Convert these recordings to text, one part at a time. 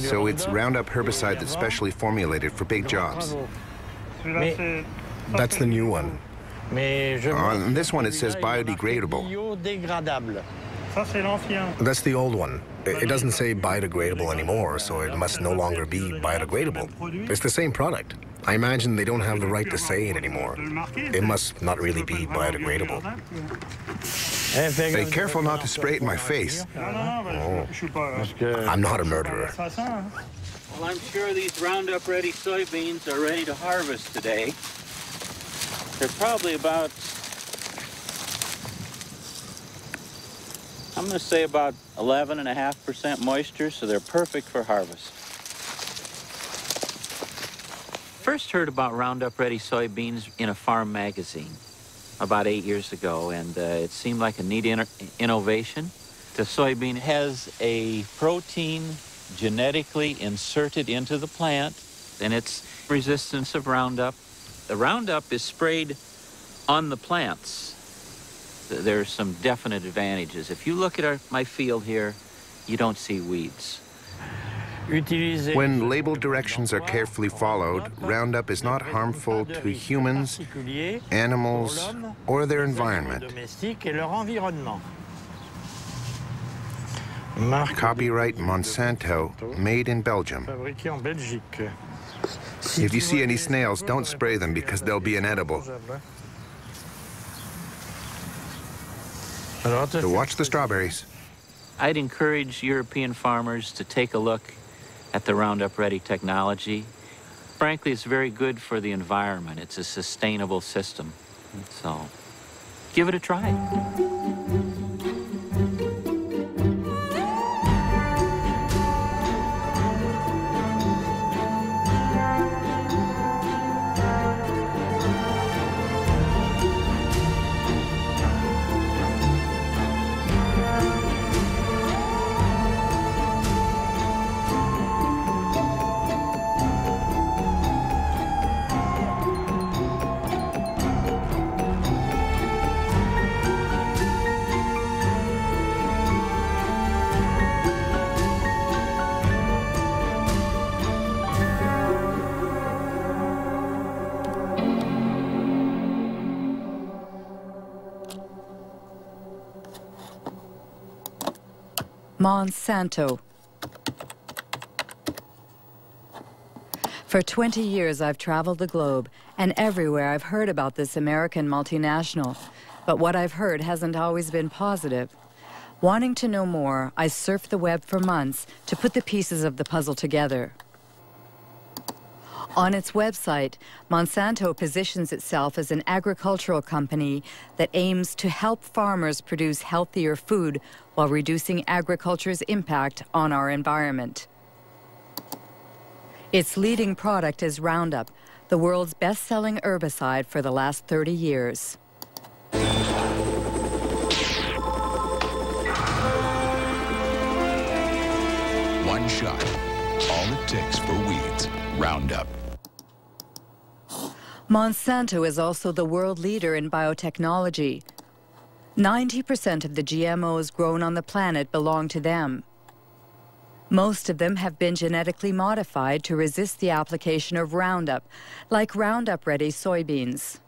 So it's Roundup herbicide that's specially formulated for big jobs. That's the new one. On uh, this one, it says biodegradable. That's the old one. It doesn't say biodegradable anymore, so it must no longer be biodegradable. It's the same product. I imagine they don't have the right to say it anymore. It must not really be biodegradable. Be careful not to spray it in my face. Oh. I'm not a murderer. Well, I'm sure these Roundup Ready soybeans are ready to harvest today. They're probably about, I'm going to say about 11.5% moisture, so they're perfect for harvest. First heard about Roundup Ready soybeans in a farm magazine about eight years ago, and uh, it seemed like a neat innovation. The soybean has a protein genetically inserted into the plant, and its resistance of Roundup. The Roundup is sprayed on the plants. There are some definite advantages. If you look at our, my field here, you don't see weeds. When label directions are carefully followed, Roundup is not harmful to humans, animals, or their environment. Copyright Monsanto, made in Belgium. If you see any snails, don't spray them because they'll be inedible. So watch the strawberries. I'd encourage European farmers to take a look at the Roundup Ready technology. Frankly, it's very good for the environment. It's a sustainable system. So give it a try. Monsanto. For 20 years, I've traveled the globe, and everywhere I've heard about this American multinational. But what I've heard hasn't always been positive. Wanting to know more, I surfed the web for months to put the pieces of the puzzle together. On its website, Monsanto positions itself as an agricultural company that aims to help farmers produce healthier food while reducing agriculture's impact on our environment. Its leading product is Roundup, the world's best-selling herbicide for the last 30 years. One shot, all it takes for weeds, Roundup. Monsanto is also the world leader in biotechnology. 90% of the GMOs grown on the planet belong to them. Most of them have been genetically modified to resist the application of Roundup, like Roundup Ready soybeans.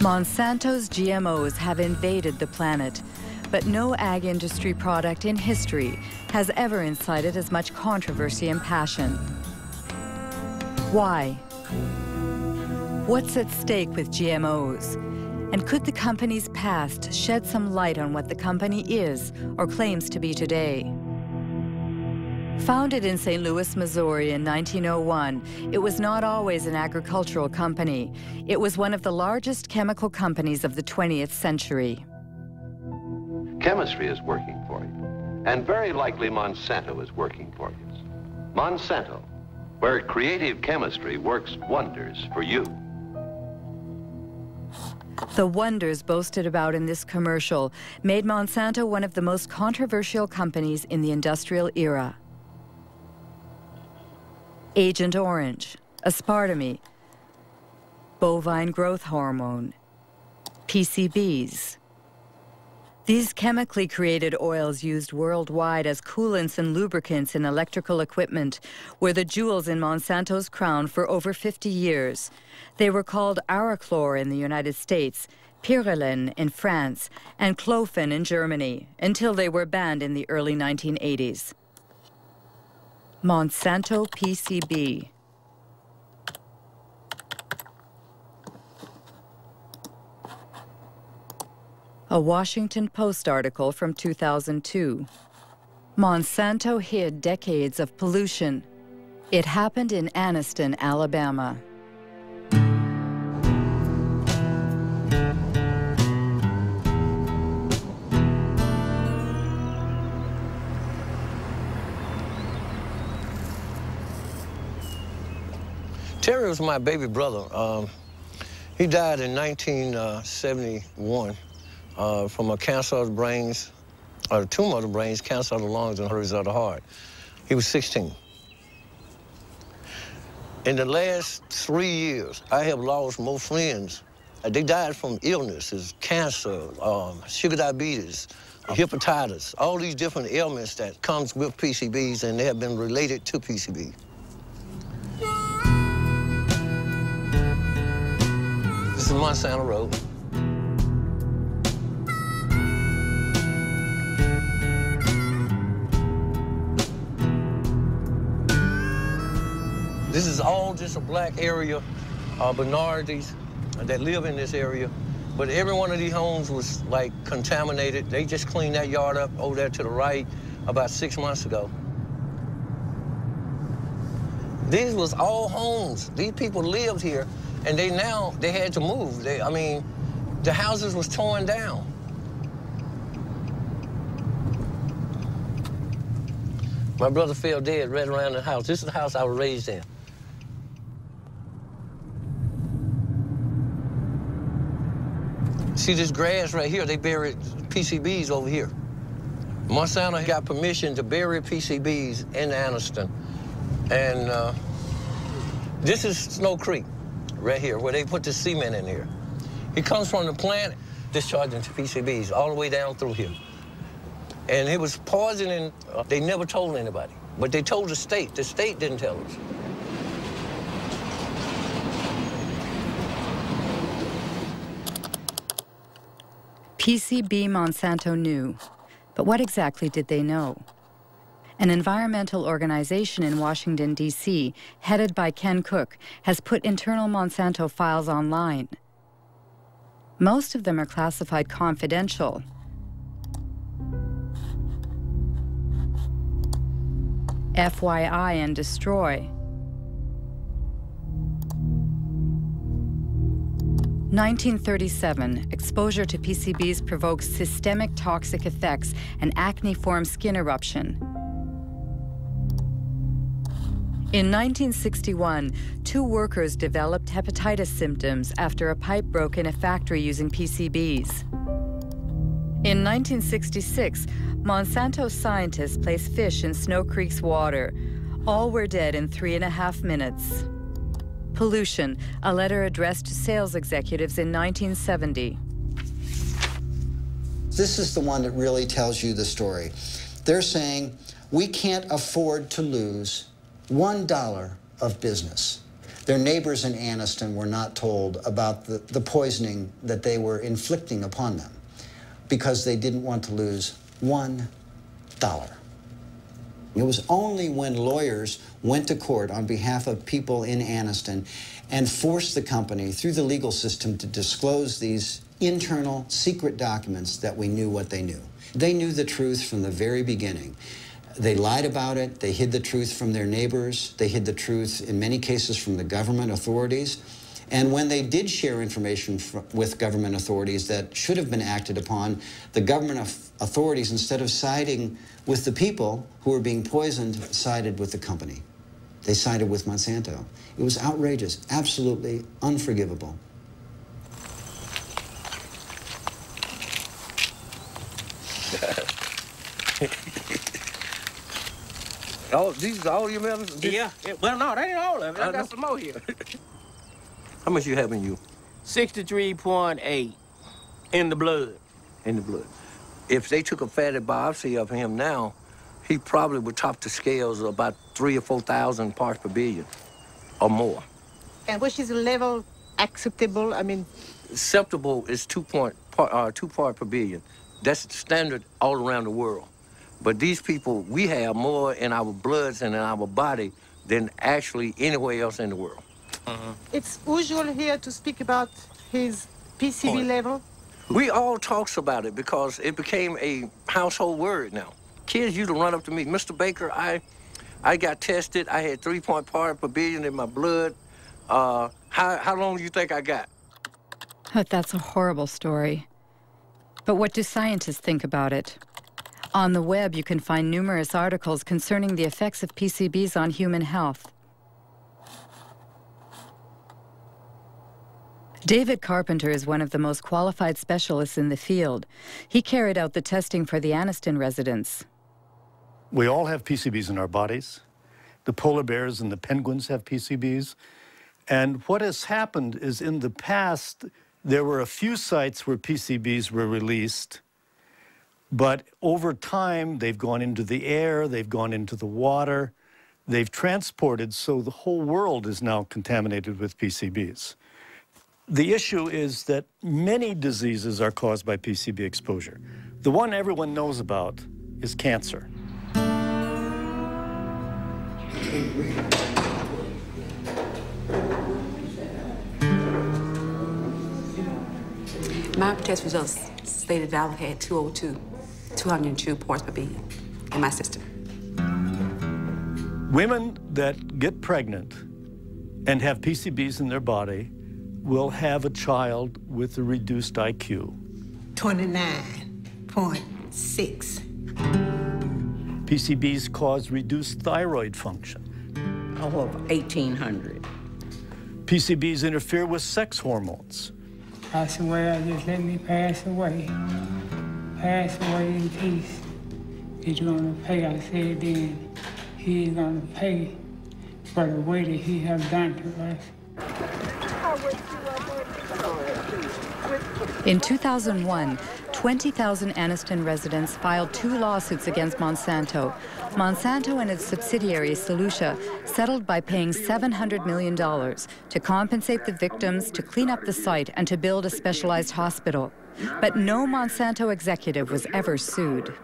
Monsanto's GMOs have invaded the planet, but no ag industry product in history has ever incited as much controversy and passion. Why? What's at stake with GMOs? And could the company's past shed some light on what the company is or claims to be today? Founded in St. Louis, Missouri in 1901, it was not always an agricultural company. It was one of the largest chemical companies of the 20th century. Chemistry is working for you. And very likely Monsanto is working for you. Monsanto, where creative chemistry works wonders for you. The wonders boasted about in this commercial made Monsanto one of the most controversial companies in the industrial era. Agent Orange, aspartame, bovine growth hormone, PCBs. These chemically created oils used worldwide as coolants and lubricants in electrical equipment were the jewels in Monsanto's crown for over 50 years. They were called Aroclor in the United States, Pyralin in France, and Clophen in Germany until they were banned in the early 1980s. Monsanto PCB. A Washington Post article from 2002. Monsanto hid decades of pollution. It happened in Anniston, Alabama. Terry was my baby brother. Um, he died in 1971 uh, from a cancer of the brains, or a tumor of the brains, cancer of the lungs, and hurries of the heart. He was 16. In the last three years, I have lost more friends. Uh, they died from illnesses, cancer, um, sugar diabetes, hepatitis, all these different ailments that comes with PCBs, and they have been related to PCB. This is Monsanto Road. This is all just a black area, uh, minorities that live in this area. But every one of these homes was like contaminated. They just cleaned that yard up over there to the right about six months ago. These was all homes. These people lived here, and they now, they had to move. They, I mean, the houses was torn down. My brother fell dead right around the house. This is the house I was raised in. See this grass right here? They buried PCBs over here. Monsanto got permission to bury PCBs in Anniston. And uh, this is Snow Creek right here, where they put the cement in here. It comes from the plant discharging to PCBs all the way down through here. And it was poisoning. Uh, they never told anybody, but they told the state. The state didn't tell us. PCB Monsanto knew, but what exactly did they know? An environmental organization in Washington, D.C., headed by Ken Cook, has put internal Monsanto files online. Most of them are classified confidential. FYI and destroy. 1937, exposure to PCBs provokes systemic toxic effects and acne-form skin eruption. In 1961, two workers developed hepatitis symptoms after a pipe broke in a factory using PCBs. In 1966, Monsanto scientists placed fish in Snow Creek's water. All were dead in three and a half minutes. Pollution, a letter addressed to sales executives in 1970. This is the one that really tells you the story. They're saying, we can't afford to lose one dollar of business. Their neighbors in Anniston were not told about the, the poisoning that they were inflicting upon them because they didn't want to lose one dollar. It was only when lawyers went to court on behalf of people in Anniston and forced the company through the legal system to disclose these internal secret documents that we knew what they knew. They knew the truth from the very beginning. They lied about it. They hid the truth from their neighbors. They hid the truth, in many cases, from the government authorities. And when they did share information with government authorities that should have been acted upon, the government authorities, instead of siding with the people who were being poisoned, sided with the company. They sided with Monsanto. It was outrageous, absolutely unforgivable. oh, these are all your medicines? Yeah. yeah. Well, no, that ain't all of it. I, I got some more here. How much you have in you? 63.8 in the blood. In the blood. If they took a fatty biopsy of him now, he probably would top the scales about three or 4,000 parts per billion or more. And which is the level acceptable? I mean, acceptable is two point uh, two part per billion. That's standard all around the world. But these people, we have more in our bloods and in our body than actually anywhere else in the world. Uh -huh. It's usual here to speak about his PCB Point. level. We all talks about it because it became a household word now. Kids used to run up to me, Mr. Baker, I, I got tested. I had three point part per billion in my blood. Uh, how, how long do you think I got? That's a horrible story. But what do scientists think about it? On the web, you can find numerous articles concerning the effects of PCBs on human health. David Carpenter is one of the most qualified specialists in the field. He carried out the testing for the Anniston residents. We all have PCBs in our bodies. The polar bears and the penguins have PCBs. And what has happened is in the past, there were a few sites where PCBs were released, but over time, they've gone into the air, they've gone into the water, they've transported, so the whole world is now contaminated with PCBs. The issue is that many diseases are caused by PCB exposure. The one everyone knows about is cancer. My test results stated I had 202, 202 parts per billion in my system. Women that get pregnant and have PCBs in their body will have a child with a reduced IQ. 29.6. PCBs cause reduced thyroid function. Oh, of 1,800. PCBs interfere with sex hormones pass away, I just let me pass away. Pass away in peace. He's gonna pay, I said then. He's gonna pay for the way that he has done to us. In 2001, 20,000 Anniston residents filed two lawsuits against Monsanto. Monsanto and its subsidiary, Solutia, settled by paying $700 million to compensate the victims, to clean up the site, and to build a specialized hospital. But no Monsanto executive was ever sued.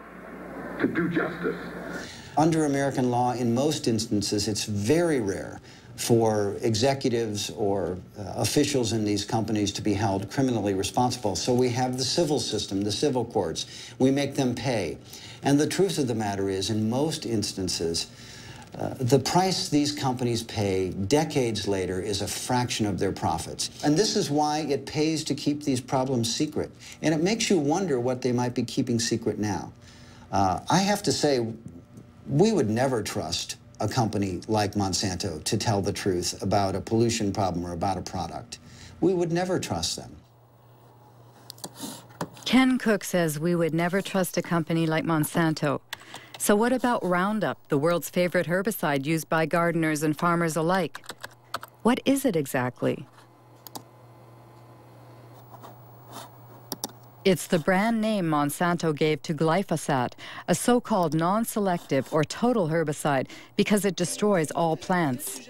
To do justice. Under American law, in most instances, it's very rare for executives or uh, officials in these companies to be held criminally responsible. So we have the civil system, the civil courts. We make them pay. And the truth of the matter is, in most instances, uh, the price these companies pay decades later is a fraction of their profits. And this is why it pays to keep these problems secret. And it makes you wonder what they might be keeping secret now. Uh, I have to say, we would never trust a company like Monsanto to tell the truth about a pollution problem or about a product. We would never trust them. Ken Cook says we would never trust a company like Monsanto. So what about Roundup, the world's favorite herbicide used by gardeners and farmers alike? What is it exactly? It's the brand name Monsanto gave to glyphosate, a so-called non-selective or total herbicide because it destroys all plants.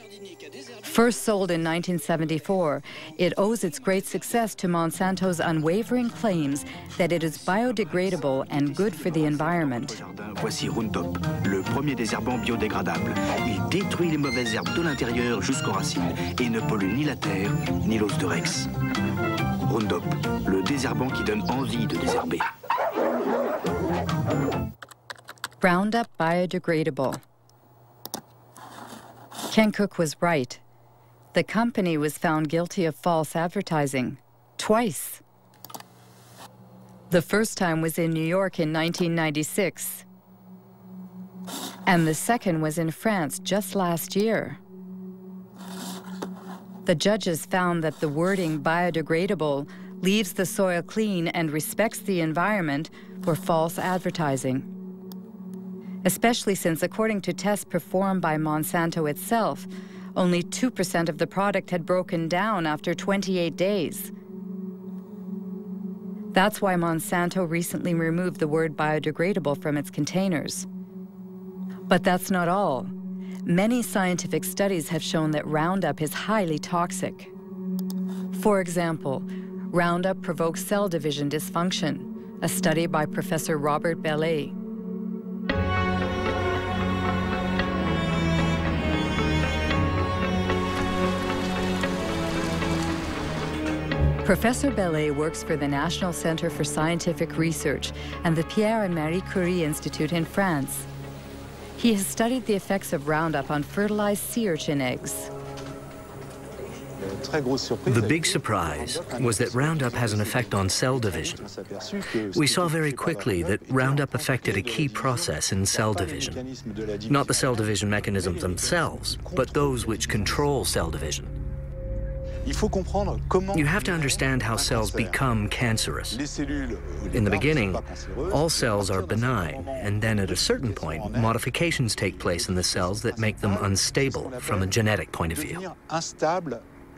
First sold in 1974, it owes its great success to Monsanto's unwavering claims that it is biodegradable and good for the environment. Voici Roundup, le premier désherbant biodégradable. Il détruit les mauvaises herbes de l'intérieur jusqu'aux racines et ne pollue ni la terre ni l'os de Rex. Roundup, le désherbant qui donne envie de désherber. Roundup biodegradable. Ken Cook was right. The company was found guilty of false advertising. Twice. The first time was in New York in 1996. And the second was in France just last year. The judges found that the wording biodegradable leaves the soil clean and respects the environment were false advertising. Especially since, according to tests performed by Monsanto itself, Only 2% of the product had broken down after 28 days. That's why Monsanto recently removed the word biodegradable from its containers. But that's not all. Many scientific studies have shown that Roundup is highly toxic. For example, Roundup provokes cell division dysfunction, a study by Professor Robert Bellé. Professor Bellé works for the National Center for Scientific Research and the Pierre and Marie Curie Institute in France. He has studied the effects of Roundup on fertilized sea urchin eggs. The big surprise was that Roundup has an effect on cell division. We saw very quickly that Roundup affected a key process in cell division. Not the cell division mechanisms themselves, but those which control cell division. You have to understand how cells become cancerous. In the beginning, all cells are benign, and then at a certain point, modifications take place in the cells that make them unstable from a genetic point of view.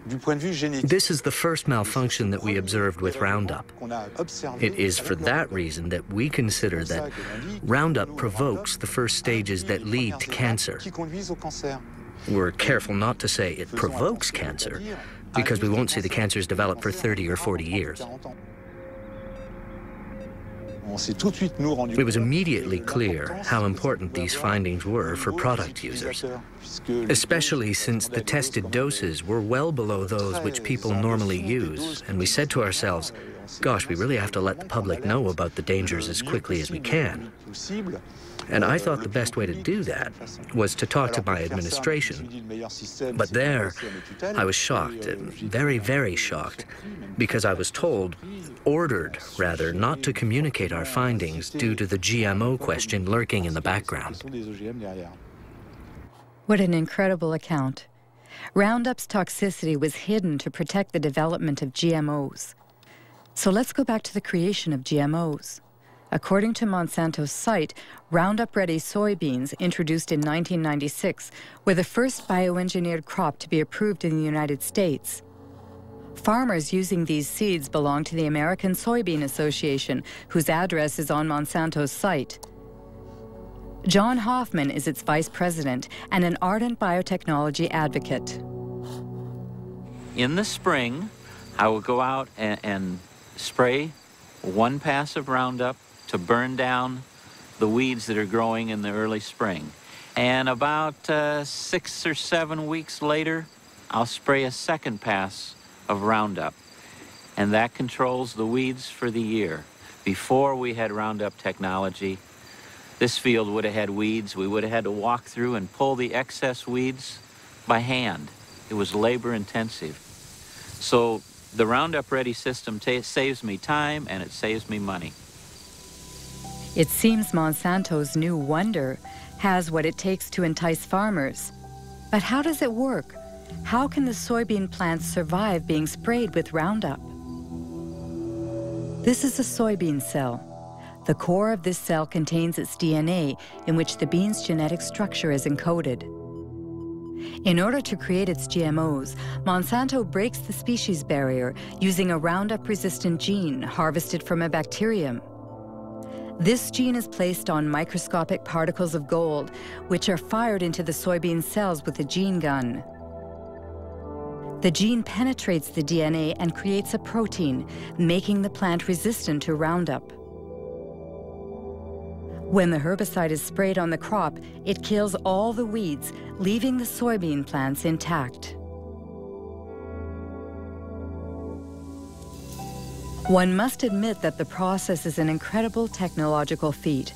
This is the first malfunction that we observed with Roundup. It is for that reason that we consider that Roundup provokes the first stages that lead to cancer. We're careful not to say it provokes cancer, because we won't see the cancers develop for 30 or 40 years. It was immediately clear how important these findings were for product users, especially since the tested doses were well below those which people normally use, and we said to ourselves, gosh, we really have to let the public know about the dangers as quickly as we can. And I thought the best way to do that was to talk to my administration. But there, I was shocked, very, very shocked, because I was told, ordered rather, not to communicate our findings due to the GMO question lurking in the background. What an incredible account. Roundup's toxicity was hidden to protect the development of GMOs. So let's go back to the creation of GMOs. According to Monsanto's site, Roundup Ready soybeans, introduced in 1996, were the first bioengineered crop to be approved in the United States. Farmers using these seeds belong to the American Soybean Association, whose address is on Monsanto's site. John Hoffman is its vice president and an ardent biotechnology advocate. In the spring, I will go out and, and spray one pass of Roundup to burn down the weeds that are growing in the early spring. And about uh, six or seven weeks later, I'll spray a second pass of Roundup. And that controls the weeds for the year. Before we had Roundup technology, this field would have had weeds. We would have had to walk through and pull the excess weeds by hand. It was labor intensive. So the Roundup Ready system saves me time and it saves me money. It seems Monsanto's new wonder has what it takes to entice farmers. But how does it work? How can the soybean plants survive being sprayed with Roundup? This is a soybean cell. The core of this cell contains its DNA, in which the bean's genetic structure is encoded. In order to create its GMOs, Monsanto breaks the species barrier using a Roundup-resistant gene harvested from a bacterium. This gene is placed on microscopic particles of gold, which are fired into the soybean cells with a gene gun. The gene penetrates the DNA and creates a protein, making the plant resistant to Roundup. When the herbicide is sprayed on the crop, it kills all the weeds, leaving the soybean plants intact. One must admit that the process is an incredible technological feat.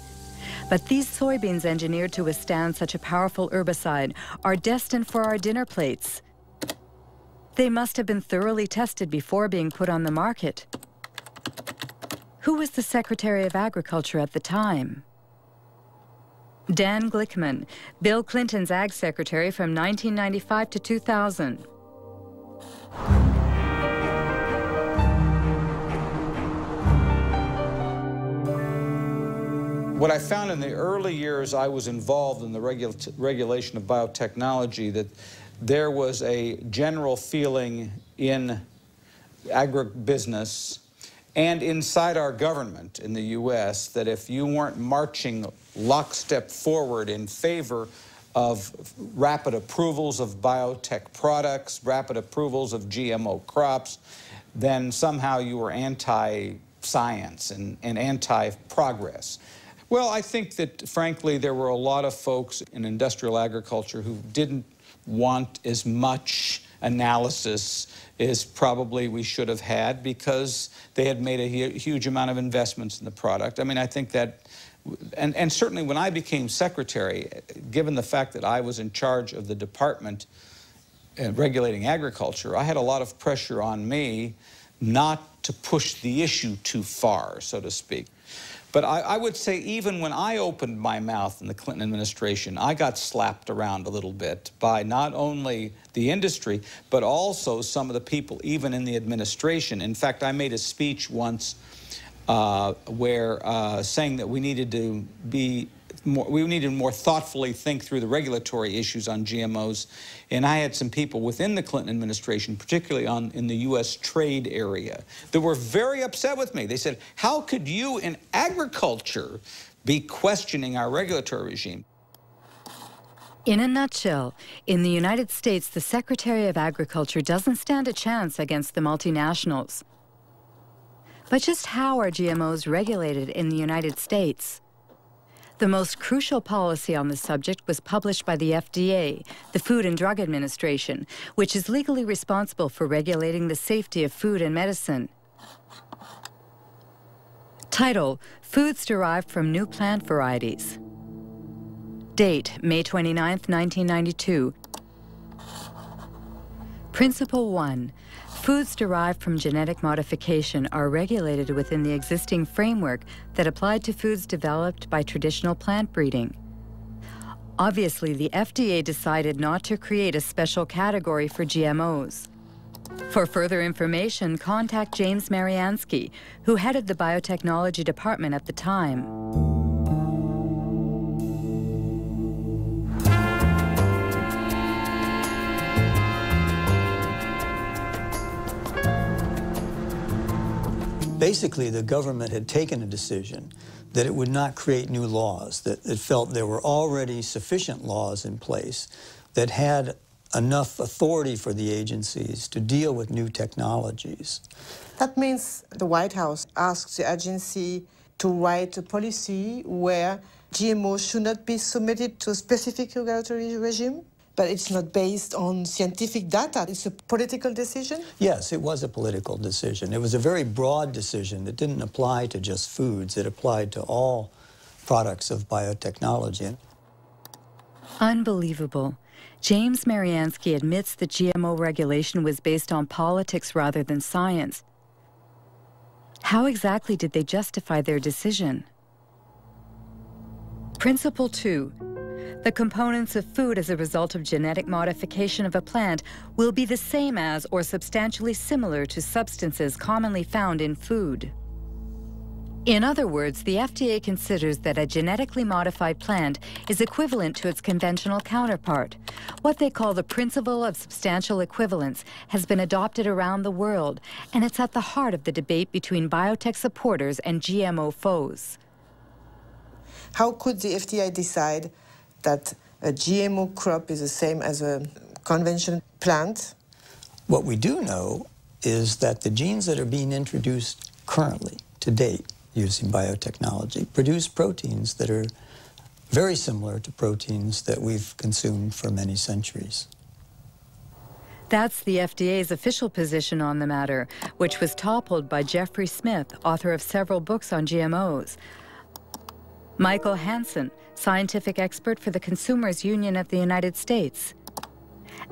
But these soybeans engineered to withstand such a powerful herbicide are destined for our dinner plates. They must have been thoroughly tested before being put on the market. Who was the Secretary of Agriculture at the time? Dan Glickman, Bill Clinton's Ag Secretary from 1995 to 2000. What I found in the early years I was involved in the regula regulation of biotechnology that there was a general feeling in agribusiness and inside our government in the U.S. that if you weren't marching lockstep forward in favor of rapid approvals of biotech products, rapid approvals of GMO crops, then somehow you were anti-science and, and anti-progress. Well, I think that, frankly, there were a lot of folks in industrial agriculture who didn't want as much analysis as probably we should have had because they had made a huge amount of investments in the product. I mean, I think that, and, and certainly when I became secretary, given the fact that I was in charge of the department uh, regulating agriculture, I had a lot of pressure on me not to push the issue too far, so to speak. But I, I, would say even when I opened my mouth in the Clinton administration, I got slapped around a little bit by not only the industry, but also some of the people, even in the administration. In fact, I made a speech once uh, where uh, saying that we needed to be more, we needed to more thoughtfully think through the regulatory issues on GMOs. And I had some people within the Clinton administration, particularly on, in the U.S. trade area, that were very upset with me. They said, how could you in agriculture be questioning our regulatory regime? In a nutshell, in the United States, the Secretary of Agriculture doesn't stand a chance against the multinationals. But just how are GMOs regulated in the United States? The most crucial policy on the subject was published by the FDA, the Food and Drug Administration, which is legally responsible for regulating the safety of food and medicine. Title, Foods Derived from New Plant Varieties. Date, May 29, 1992. Principle 1. Foods derived from genetic modification are regulated within the existing framework that applied to foods developed by traditional plant breeding. Obviously, the FDA decided not to create a special category for GMOs. For further information, contact James Maryanski, who headed the biotechnology department at the time. Basically the government had taken a decision that it would not create new laws, that it felt there were already sufficient laws in place that had enough authority for the agencies to deal with new technologies. That means the White House asked the agency to write a policy where GMOs should not be submitted to a specific regulatory regime? But it's not based on scientific data. It's a political decision? Yes, it was a political decision. It was a very broad decision that didn't apply to just foods. It applied to all products of biotechnology. Unbelievable. James Maryanski admits that GMO regulation was based on politics rather than science. How exactly did they justify their decision? Principle 2 the components of food as a result of genetic modification of a plant will be the same as or substantially similar to substances commonly found in food. In other words, the FDA considers that a genetically modified plant is equivalent to its conventional counterpart. What they call the principle of substantial equivalence has been adopted around the world, and it's at the heart of the debate between biotech supporters and GMO foes. How could the FDA decide that a GMO crop is the same as a conventional plant? What we do know is that the genes that are being introduced currently, to date, using biotechnology, produce proteins that are very similar to proteins that we've consumed for many centuries. That's the FDA's official position on the matter, which was toppled by Jeffrey Smith, author of several books on GMOs. Michael Hansen, scientific expert for the Consumers Union of the United States,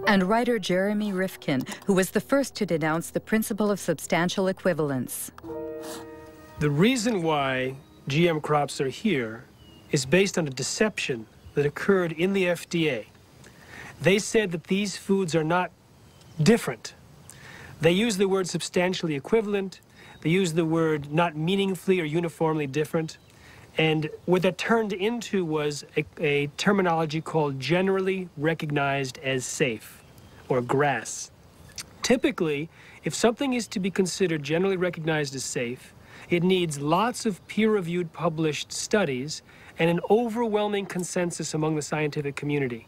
and writer Jeremy Rifkin, who was the first to denounce the principle of substantial equivalence. The reason why GM crops are here is based on a deception that occurred in the FDA. They said that these foods are not different. They use the word substantially equivalent. They use the word not meaningfully or uniformly different. And what that turned into was a, a, terminology called generally recognized as safe. or GRAS. Typically, if something is to be considered generally recognized as safe, it needs lots of peer-reviewed published studies and an overwhelming consensus among the scientific community.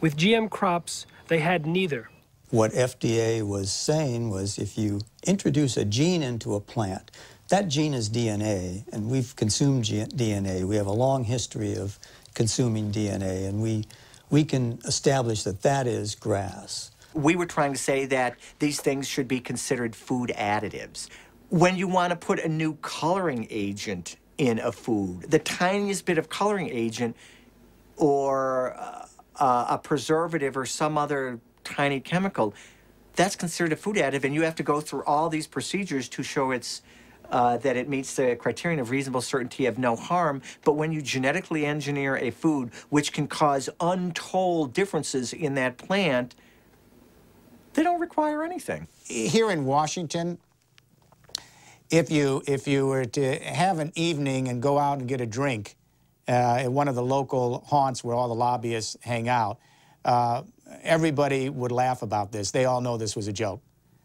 With GM crops, they had neither. What FDA was saying was if you introduce a gene into a plant, that gene is DNA, and we've consumed DNA. We have a long history of consuming DNA, and we, we can establish that that is GRAS. We were trying to say that these things should be considered food additives. When you want to put a new coloring agent in a food, the tiniest bit of coloring agent or uh, uh, a preservative or some other tiny chemical, that's considered a food additive, and you have to go through all these procedures to show it's uh, that it meets the criterion of reasonable certainty of no harm. But when you genetically engineer a food which can cause untold differences in that plant, they don't require anything. Here in Washington, if you if you were to have an evening and go out and get a drink uh, at one of the local haunts where all the lobbyists hang out, uh, everybody would laugh about this. They all know this was a joke,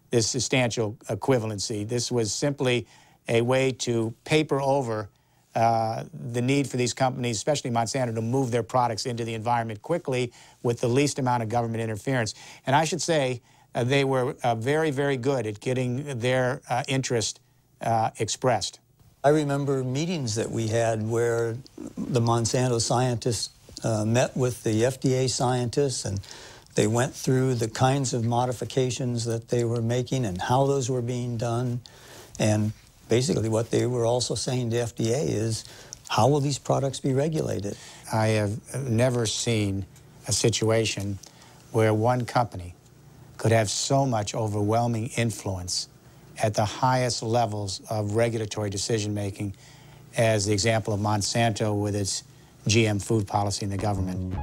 this substantial equivalency. This was simply a way to paper over uh, the need for these companies, especially Monsanto, to move their products into the environment quickly with the least amount of government interference. And I should say uh, they were uh, very, very good at getting their uh, interest uh, expressed. I remember meetings that we had where the Monsanto scientists uh, met with the FDA scientists and they went through the kinds of modifications that they were making and how those were being done. And basically what they were also saying to FDA is, how will these products be regulated? I have never seen a situation where one company could have so much overwhelming influence at the highest levels of regulatory decision making as the example of Monsanto with its GM food policy in the government.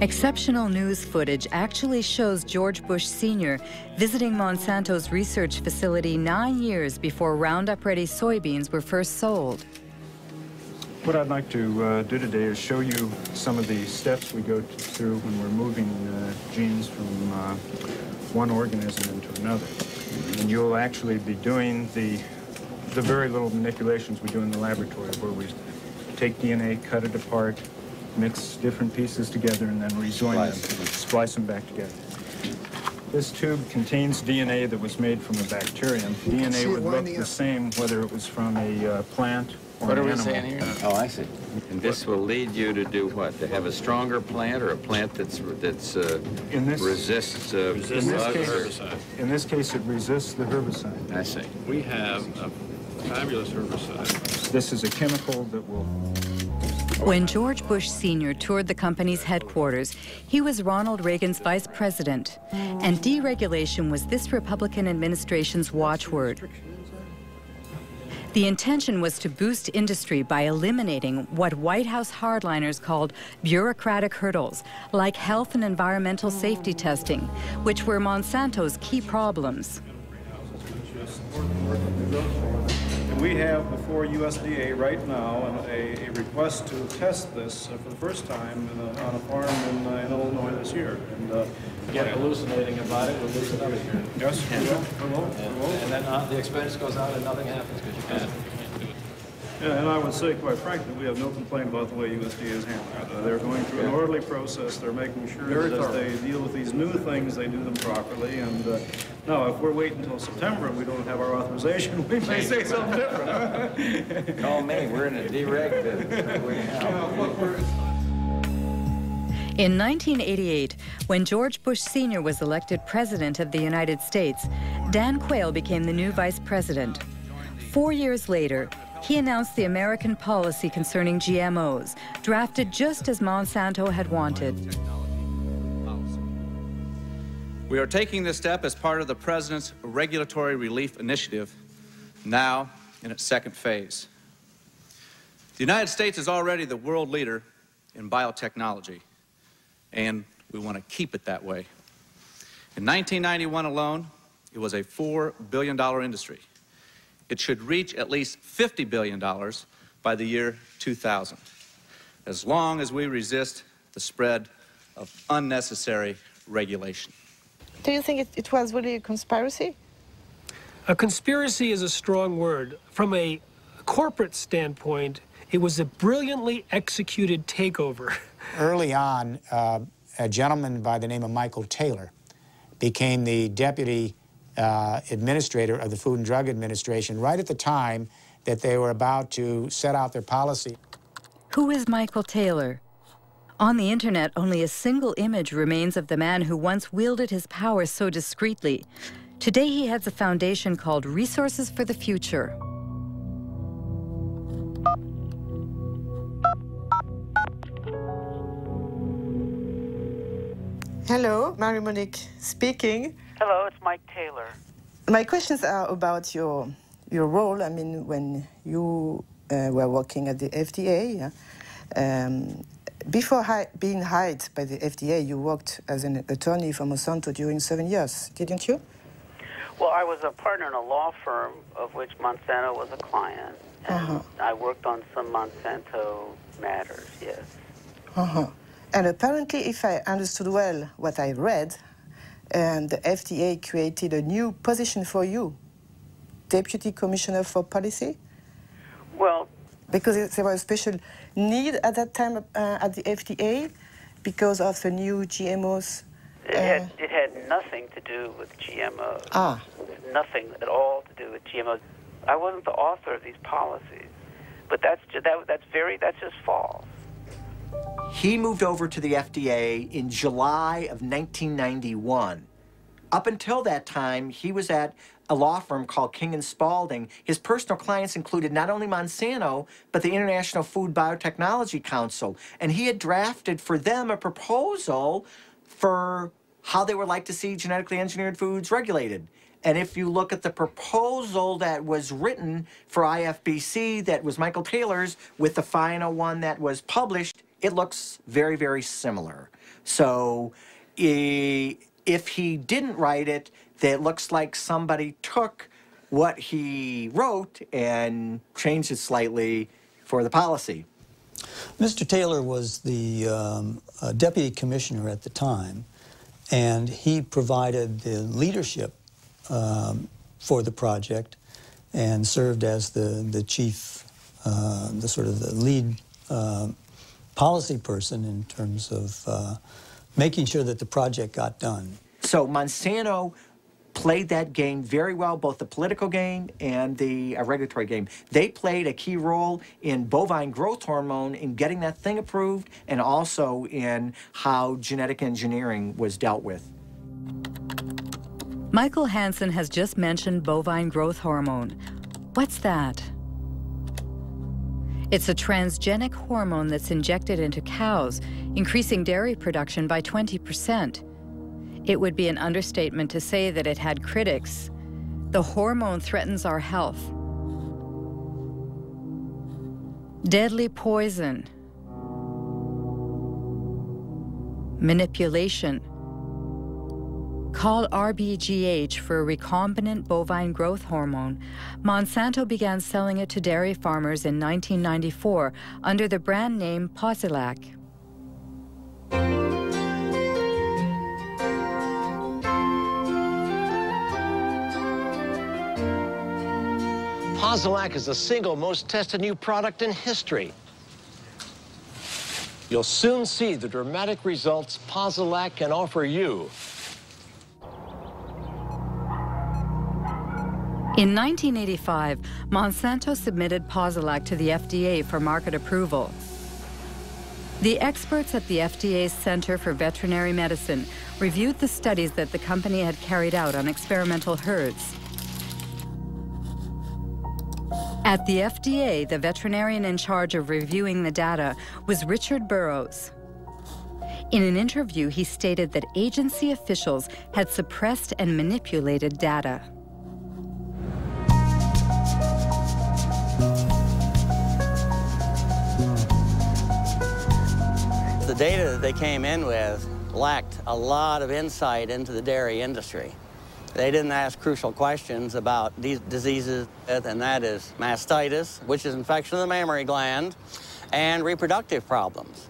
Exceptional news footage actually shows George Bush Sr. visiting Monsanto's research facility nine years before Roundup Ready soybeans were first sold. What I'd like to uh, do today is show you some of the steps we go through when we're moving uh, genes from uh, one organism into another. And you'll actually be doing the, the very little manipulations we do in the laboratory where we take DNA, cut it apart, mix different pieces together, and then rejoin splice. them, splice them back together. This tube contains DNA that was made from a bacterium. DNA would look the same whether it was from a uh, plant or what an are we animal. saying here? Oh, I see. And this will lead you to do what? To have a stronger plant or a plant that's that's uh, in this, resists uh, in this case, herbicide. In this case, it resists the herbicide. I see. We have a fabulous herbicide. This is a chemical that will when George Bush Sr. toured the company's headquarters, he was Ronald Reagan's vice president, and deregulation was this Republican administration's watchword. The intention was to boost industry by eliminating what White House hardliners called bureaucratic hurdles, like health and environmental safety testing, which were Monsanto's key problems. We have before USDA right now a, a request to test this uh, for the first time a, on a farm in, uh, in, Illinois this year. And uh, get hallucinating about it, we'll lose another year. Yes, we will. We will. And, and then uh, the expense goes out and nothing happens because you can't. Yeah, and I would say, quite frankly, we have no complaint about the way USDA is handling it. Uh, they're going through an orderly process. They're making sure Very that as thorough. they deal with these new things, they do them properly. And uh, now, if we're waiting until September and we don't have our authorization, we may say something different. Call me. We're in a dereg business. In 1988, when George Bush Sr. was elected President of the United States, Dan Quayle became the new Vice President. Four years later, he announced the American policy concerning GMOs, drafted just as Monsanto had wanted. We are taking this step as part of the President's Regulatory Relief Initiative, now in its second phase. The United States is already the world leader in biotechnology, and we want to keep it that way. In 1991 alone, it was a $4 billion industry. It should reach at least $50 billion by the year 2000, as long as we resist the spread of unnecessary regulation. Do you think it, it was really a conspiracy? A conspiracy is a strong word. From a corporate standpoint, it was a brilliantly executed takeover. Early on, uh, a gentleman by the name of Michael Taylor became the deputy uh, administrator of the Food and Drug Administration right at the time that they were about to set out their policy. Who is Michael Taylor? On the internet, only a single image remains of the man who once wielded his power so discreetly. Today, he heads a foundation called Resources for the Future. Hello, Marie Monique speaking. Hello, it's Mike Taylor. My questions are about your your role. I mean, when you uh, were working at the FDA, um, before hi being hired by the FDA, you worked as an attorney for Monsanto during seven years, didn't you? Well, I was a partner in a law firm of which Monsanto was a client, and uh -huh. I worked on some Monsanto matters. Yes. Uh huh. And apparently, if I understood well what I read, and the FDA created a new position for you, Deputy Commissioner for Policy? Well, because there was a special need at that time uh, at the FDA because of the new GMOs. Uh, it, had, uh, it had nothing to do with GMOs. Ah. Nothing at all to do with GMOs. I wasn't the author of these policies, but that's that, that's very that's just false. He moved over to the FDA in July of 1991. Up until that time, he was at a law firm called King and Spalding. His personal clients included not only Monsanto, but the International Food Biotechnology Council. And he had drafted for them a proposal for how they would like to see genetically engineered foods regulated. And if you look at the proposal that was written for IFBC, that was Michael Taylor's, with the final one that was published, it looks very, very similar. So if he didn't write it, it looks like somebody took what he wrote and changed it slightly for the policy. Mr. Taylor was the um, uh, deputy commissioner at the time, and he provided the leadership um, for the project and served as the, the chief, uh, the sort of the lead uh, policy person in terms of uh, making sure that the project got done. So Monsanto played that game very well, both the political game and the uh, regulatory game. They played a key role in bovine growth hormone in getting that thing approved and also in how genetic engineering was dealt with. Michael Hansen has just mentioned bovine growth hormone. What's that? It's a transgenic hormone that's injected into cows, increasing dairy production by 20%. It would be an understatement to say that it had critics. The hormone threatens our health. Deadly poison. Manipulation. Called RBGH for recombinant bovine growth hormone, Monsanto began selling it to dairy farmers in 1994 under the brand name Posilac. Posilac is the single most tested new product in history. You'll soon see the dramatic results Posilac can offer you. In 1985, Monsanto submitted Posilac to the FDA for market approval. The experts at the FDA's Center for Veterinary Medicine reviewed the studies that the company had carried out on experimental herds. At the FDA, the veterinarian in charge of reviewing the data was Richard Burroughs. In an interview, he stated that agency officials had suppressed and manipulated data. Data that they came in with lacked a lot of insight into the dairy industry. They didn't ask crucial questions about these diseases, and that is mastitis, which is infection of the mammary gland, and reproductive problems.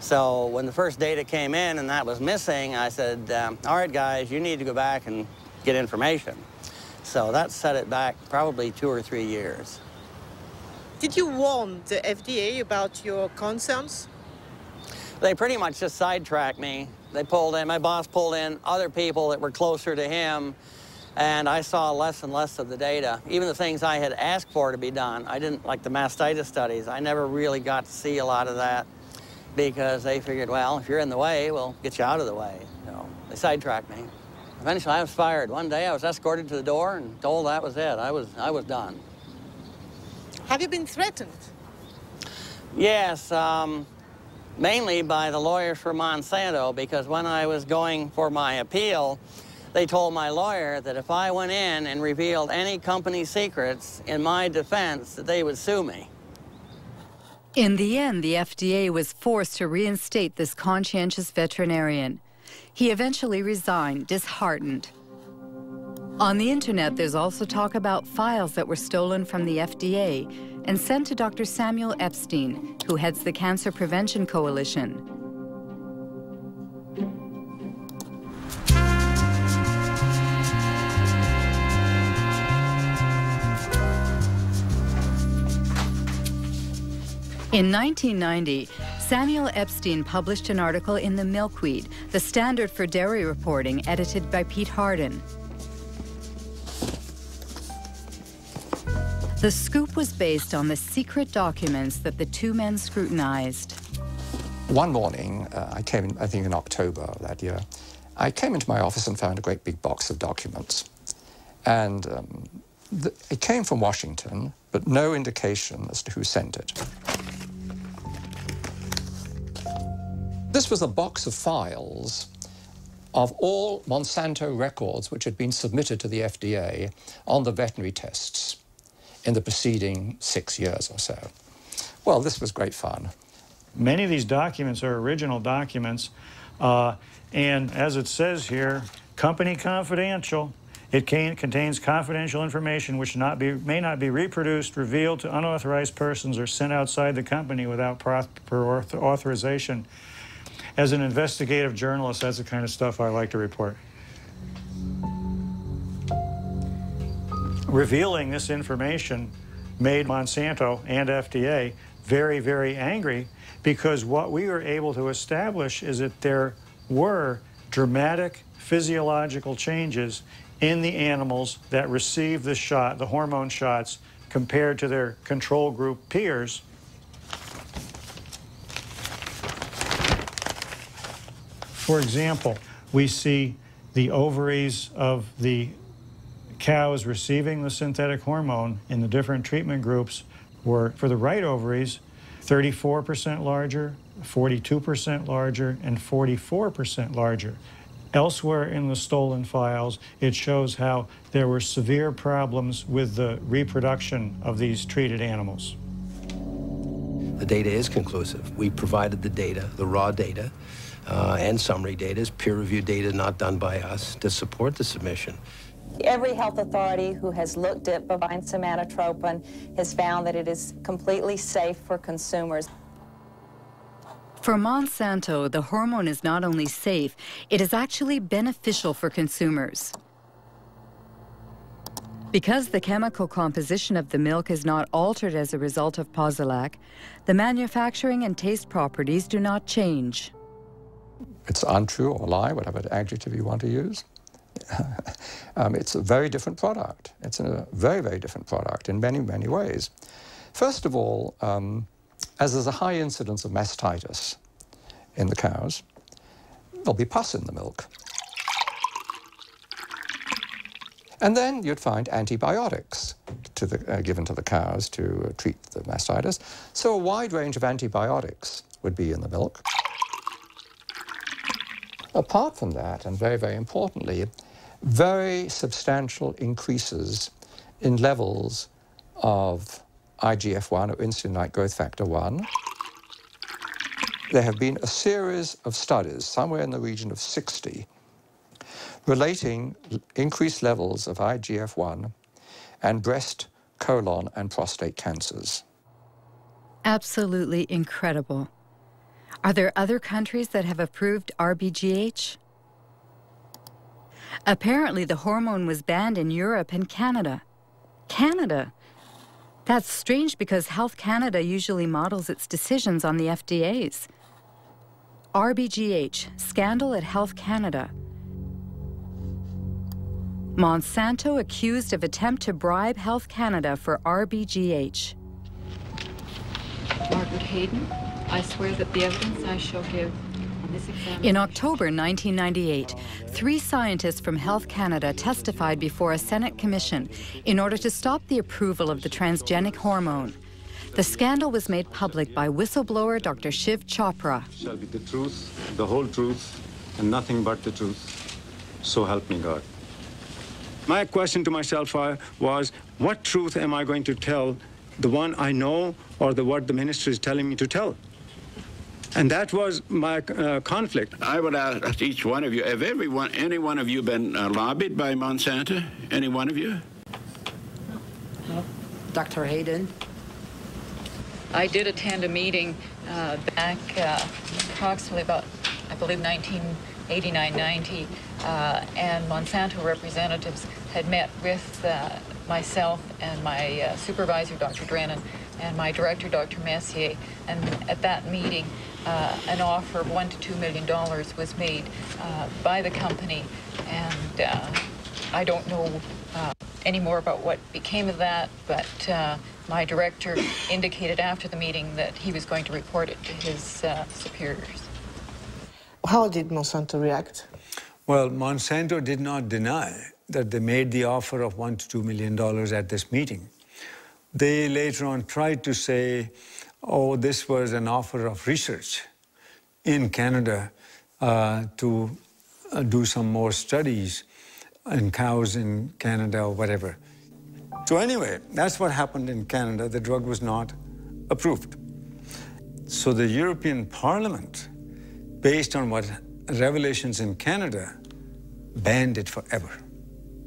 So when the first data came in and that was missing, I said, um, all right, guys, you need to go back and get information. So that set it back probably two or three years. Did you warn the FDA about your concerns? They pretty much just sidetracked me. They pulled in, my boss pulled in other people that were closer to him, and I saw less and less of the data. Even the things I had asked for to be done, I didn't, like the mastitis studies, I never really got to see a lot of that because they figured, well, if you're in the way, we'll get you out of the way. So they sidetracked me. Eventually, I was fired. One day, I was escorted to the door and told that was it. I was, I was done. Have you been threatened? Yes, um, mainly by the lawyers for Monsanto, because when I was going for my appeal, they told my lawyer that if I went in and revealed any company secrets in my defense, that they would sue me. In the end, the FDA was forced to reinstate this conscientious veterinarian. He eventually resigned, disheartened. On the internet, there's also talk about files that were stolen from the FDA and sent to Dr. Samuel Epstein, who heads the Cancer Prevention Coalition. In 1990, Samuel Epstein published an article in the Milkweed, the standard for dairy reporting, edited by Pete Hardin. The scoop was based on the secret documents that the two men scrutinized. One morning, uh, I came in, I think in October of that year, I came into my office and found a great big box of documents. And um, it came from Washington, but no indication as to who sent it. This was a box of files of all Monsanto records which had been submitted to the FDA on the veterinary tests in the preceding six years or so. Well, this was great fun. Many of these documents are original documents, uh, and as it says here, company confidential. It can, contains confidential information which not be, may not be reproduced, revealed to unauthorized persons, or sent outside the company without proper authorization as an investigative journalist, that's the kind of stuff I like to report. Revealing this information made Monsanto and FDA very, very angry because what we were able to establish is that there were dramatic physiological changes in the animals that received the shot, the hormone shots, compared to their control group peers. For example, we see the ovaries of the cows receiving the synthetic hormone in the different treatment groups were, for the right ovaries, 34% larger, 42% larger, and 44% larger. Elsewhere in the stolen files, it shows how there were severe problems with the reproduction of these treated animals. The data is conclusive. We provided the data, the raw data, uh, and summary data peer-reviewed data not done by us to support the submission. Every health authority who has looked at bovine somatotropin has found that it is completely safe for consumers. For Monsanto, the hormone is not only safe, it is actually beneficial for consumers. Because the chemical composition of the milk is not altered as a result of Posilac, the manufacturing and taste properties do not change it's untrue or lie, whatever adjective you want to use. um, it's a very different product. It's a very, very different product in many, many ways. First of all, um, as there's a high incidence of mastitis in the cows, there'll be pus in the milk. And then you'd find antibiotics to the, uh, given to the cows to uh, treat the mastitis. So a wide range of antibiotics would be in the milk. Apart from that, and very, very importantly, very substantial increases in levels of IGF-1 or insulin-like growth factor 1. There have been a series of studies, somewhere in the region of 60, relating increased levels of IGF-1 and breast, colon, and prostate cancers. Absolutely incredible. Are there other countries that have approved RBGH? Apparently, the hormone was banned in Europe and Canada. Canada? That's strange because Health Canada usually models its decisions on the FDA's. RBGH, scandal at Health Canada. Monsanto accused of attempt to bribe Health Canada for RBGH. Margaret Haydon, I swear that the evidence I shall give in October 1998, three scientists from Health Canada testified before a Senate commission in order to stop the approval of the transgenic hormone. The scandal was made public by whistleblower Dr. Shiv Chopra. Shall be the truth, the whole truth, and nothing but the truth. So help me God. My question to myself uh, was, what truth am I going to tell? The one I know or the what the minister is telling me to tell? And that was my uh, conflict. I would ask each one of you, have everyone, any one of you been uh, lobbied by Monsanto? Any one of you? No. Dr. Haydon? I did attend a meeting uh, back uh, approximately about, I believe, 1989, 90, uh, and Monsanto representatives had met with uh, myself and my supervisor, Dr. Drennan, and my director, Dr. Messier, and at that meeting, uh, an offer of one to two million dollars was made uh, by the company, and uh, I don't know uh, any more about what became of that, but uh, my director indicated after the meeting that he was going to report it to his uh, superiors. How did Monsanto react? Well, Monsanto did not deny that they made the offer of one to two million dollars at this meeting. They later on tried to say oh, this was an offer of research in Canada uh, to uh, do some more studies in cows in Canada or whatever. So anyway, that's what happened in Canada. The drug was not approved. So the European Parliament, based on what revelations in Canada, banned it forever.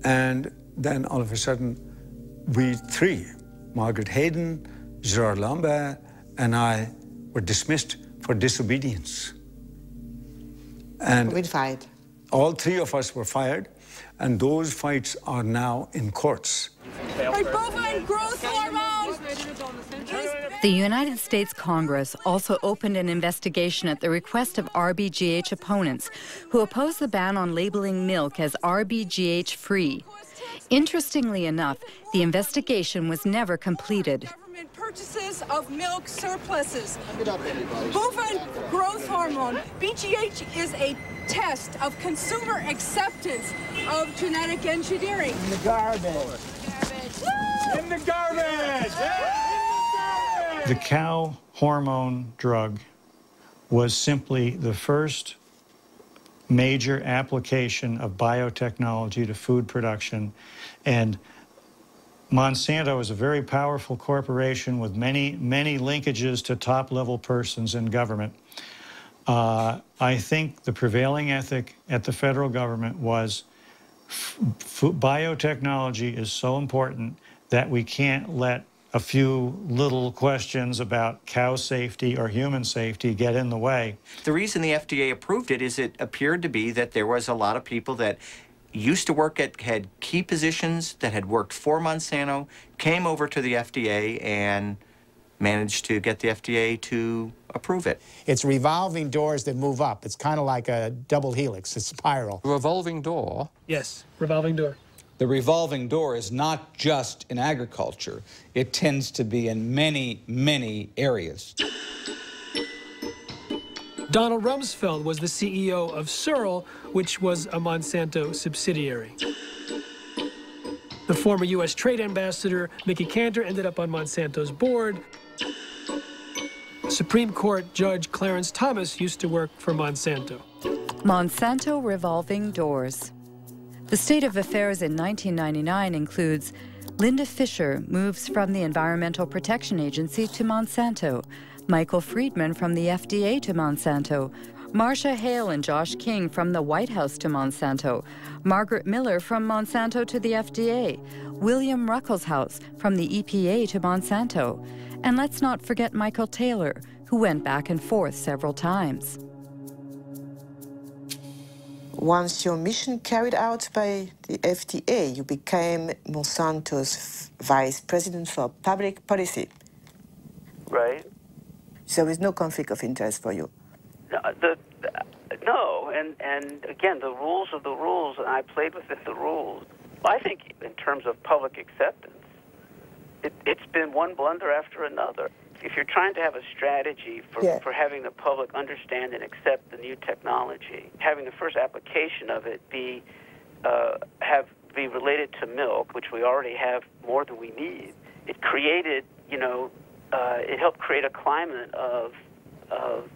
And then all of a sudden, we three, Margaret Haydon, Gerard Lambert, and I were dismissed for disobedience. And we fired. All three of us were fired, and those fights are now in courts. The United States Congress also opened an investigation at the request of RBGH opponents who oppose the ban on labeling milk as RBGH free. Interestingly enough, the investigation was never completed purchases of milk surpluses. Bovine growth hormone, BGH, is a test of consumer acceptance of genetic engineering. In the garbage. In the garbage! The cow hormone drug was simply the first major application of biotechnology to food production and Monsanto is a very powerful corporation with many, many linkages to top level persons in government. Uh, I think the prevailing ethic at the federal government was biotechnology is so important that we can't let a few little questions about cow safety or human safety get in the way. The reason the FDA approved it is it appeared to be that there was a lot of people that used to work at, had key positions that had worked for Monsanto, came over to the FDA and managed to get the FDA to approve it. It's revolving doors that move up. It's kind of like a double helix, a spiral. Revolving door? Yes, revolving door. The revolving door is not just in agriculture. It tends to be in many, many areas. Donald Rumsfeld was the CEO of Searle, which was a Monsanto subsidiary. The former U.S. Trade Ambassador, Mickey Kantor, ended up on Monsanto's board. Supreme Court Judge Clarence Thomas used to work for Monsanto. Monsanto revolving doors. The state of affairs in 1999 includes Linda Fisher moves from the Environmental Protection Agency to Monsanto. Michael Friedman from the FDA to Monsanto, Marcia Hale and Josh King from the White House to Monsanto, Margaret Miller from Monsanto to the FDA, William Ruckelshaus from the EPA to Monsanto, and let's not forget Michael Taylor, who went back and forth several times. Once your mission carried out by the FDA, you became Monsanto's vice president for public policy. Right. So there is no conflict of interest for you. No, the, no, and and again, the rules are the rules, and I played within the rules. I think, in terms of public acceptance, it, it's been one blunder after another. If you're trying to have a strategy for, Yeah. for having the public understand and accept the new technology, having the first application of it be uh, have be related to milk, which we already have more than we need, it created, you know, uh, it helped create a climate of of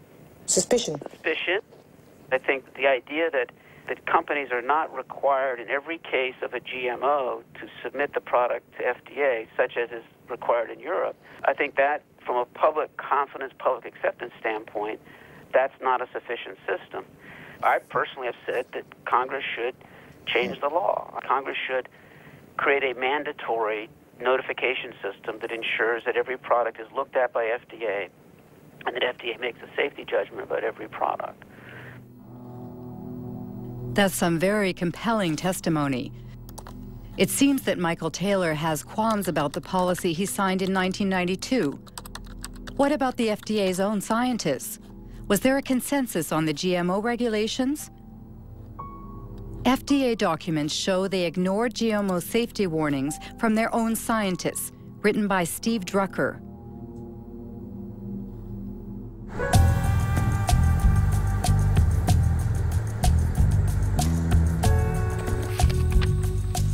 Suspicion. suspicion. I think the idea that, that companies are not required in every case of a GMO to submit the product to FDA, such as is required in Europe, I think that, from a public confidence, public acceptance standpoint, that's not a sufficient system. I personally have said that Congress should change the law. Congress should create a mandatory notification system that ensures that every product is looked at by FDA and that FDA makes a safety judgment about every product. That's some very compelling testimony. It seems that Michael Taylor has qualms about the policy he signed in 1992. What about the FDA's own scientists? Was there a consensus on the GMO regulations? FDA documents show they ignored GMO safety warnings from their own scientists, written by Steve Druker.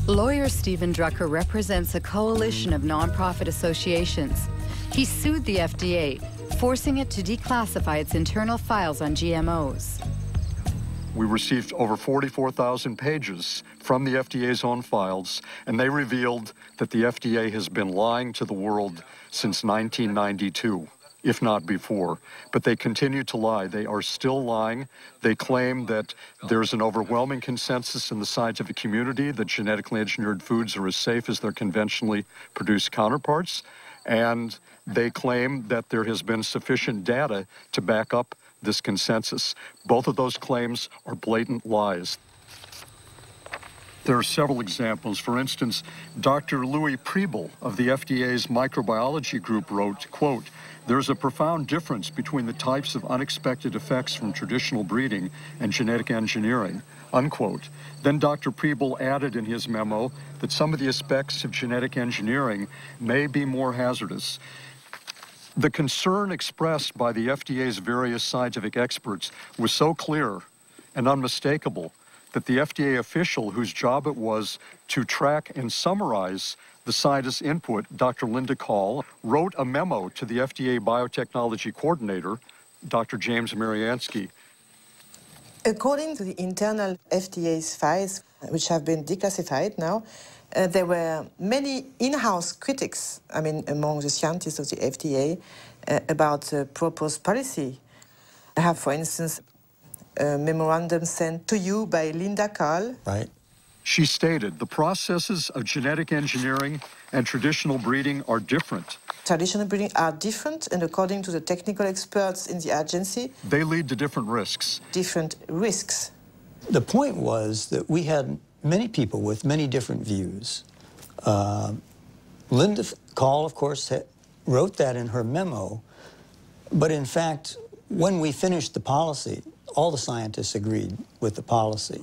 Lawyer Steven Druker represents a coalition of nonprofit associations. He sued the FDA, forcing it to declassify its internal files on GMOs. We received over 44,000 pages from the FDA's own files, and they revealed that the FDA has been lying to the world since 1992, if not before. But they continue to lie. They are still lying. They claim that there's an overwhelming consensus in the scientific community that genetically engineered foods are as safe as their conventionally produced counterparts. And they claim that there has been sufficient data to back up this consensus. Both of those claims are blatant lies. There are several examples. For instance, Dr. Louis Pribyl of the FDA's microbiology group wrote, quote, there's a profound difference between the types of unexpected effects from traditional breeding and genetic engineering, unquote. Then Dr. Pribyl added in his memo that some of the aspects of genetic engineering may be more hazardous. The concern expressed by the FDA's various scientific experts was so clear and unmistakable that the FDA official whose job it was to track and summarize the scientists' input, Dr. Linda Kahl, wrote a memo to the FDA biotechnology coordinator, Dr. James Maryanski. According to the internal FDA's files, which have been declassified now, uh, there were many in-house critics, I mean, among the scientists of the FDA, uh, about the proposed policy. I have, for instance, a memorandum sent to you by Linda Kahl. Right. She stated the processes of genetic engineering and traditional breeding are different. Traditional breeding are different, and according to the technical experts in the agency, They lead to different risks. different risks. The point was that we had many people with many different views. Uh, Linda Kahl, of course, wrote that in her memo, but in fact, when we finished the policy, all the scientists agreed with the policy.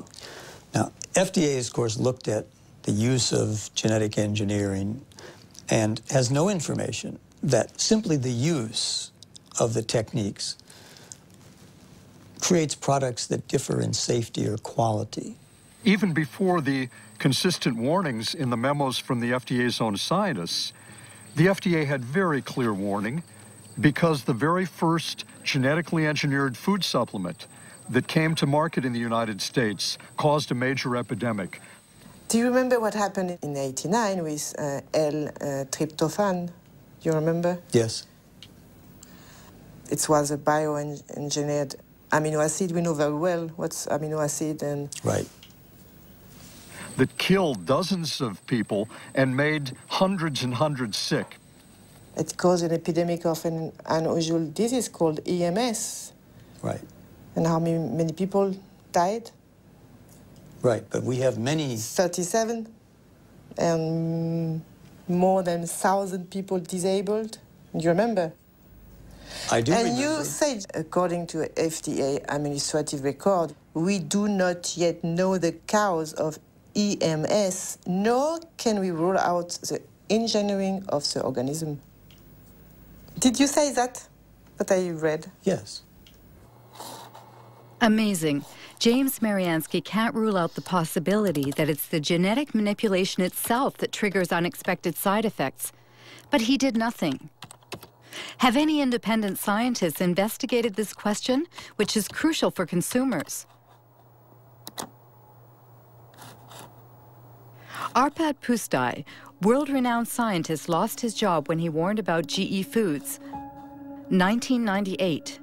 Now, FDA, of course, looked at the use of genetic engineering and has no information that simply the use of the techniques creates products that differ in safety or quality. Even before the consistent warnings in the memos from the FDA's own scientists, the FDA had very clear warning because the very first genetically engineered food supplement that came to market in the United States caused a major epidemic. Do you remember what happened in 89 with uh, L-tryptophan? Do you remember? Yes. It was a bioengineered amino acid. We know very well what's amino acid and Right. That killed dozens of people and made hundreds and hundreds sick. It caused an epidemic of an unusual disease called EMS. Right. And how many, many people died? Right, but we have many. 37. And more than 1,000 people disabled. You remember? I do And remember. you said, according to FDA administrative record, we do not yet know the cause of EMS, nor can we rule out the engineering of the organism. Did you say that? That I read? Yes. Amazing. James Maryanski can't rule out the possibility that it's the genetic manipulation itself that triggers unexpected side effects. But he did nothing. Have any independent scientists investigated this question, which is crucial for consumers? Arpad Pusztai, world-renowned scientist, lost his job when he warned about GE Foods. 1998.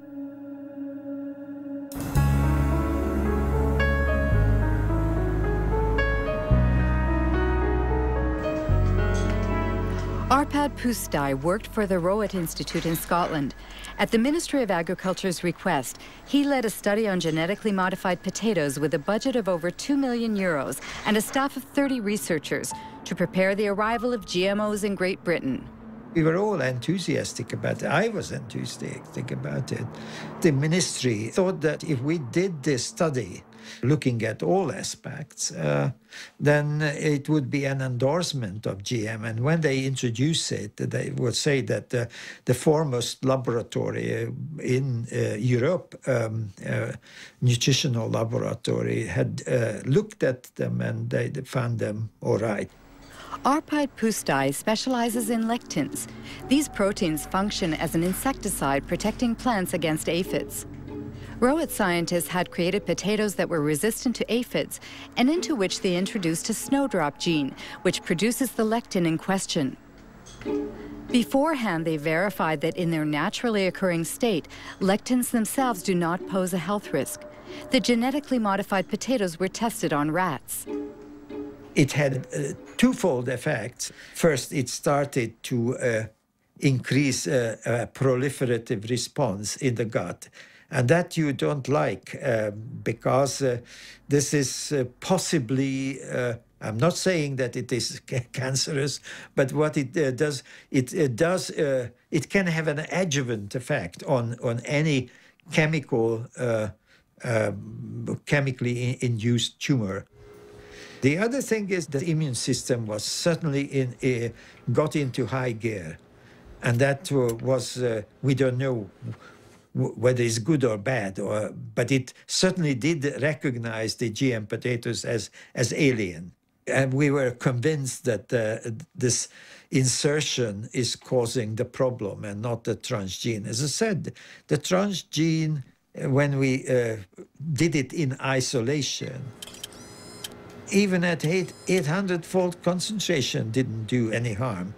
Arpad Pusztai worked for the Rowett Institute in Scotland. At the Ministry of Agriculture's request, he led a study on genetically modified potatoes with a budget of over 2 million euros and a staff of 30 researchers to prepare the arrival of GMOs in Great Britain. We were all enthusiastic about it. I was enthusiastic Think about it. The ministry thought that if we did this study, looking at all aspects, uh, then it would be an endorsement of GM. And when they introduce it, they would say that uh, the foremost laboratory uh, in uh, Europe, um, uh, nutritional laboratory, had uh, looked at them and they found them all right. Arpad Pusztai specializes in lectins. These proteins function as an insecticide protecting plants against aphids. Rowett scientists had created potatoes that were resistant to aphids and into which they introduced a snowdrop gene, which produces the lectin in question. Beforehand, they verified that in their naturally occurring state, lectins themselves do not pose a health risk. The genetically modified potatoes were tested on rats. It had uh, twofold effects. First, it started to uh, increase uh, a proliferative response in the gut. And that you don't like um, because uh, this is uh, possibly, uh, I'm not saying that it is cancerous, but what it uh, does, it, it does, uh, it can have an adjuvant effect on, on any chemical, uh, um, chemically induced tumor. The other thing is the immune system was certainly in, got into high gear. And that was, we don't know whether it's good or bad, or, but it certainly did recognize the GM potatoes as, as alien. And we were convinced that uh, this insertion is causing the problem and not the transgene. As I said, the transgene, when we uh, did it in isolation, even at 800-fold concentration didn't do any harm.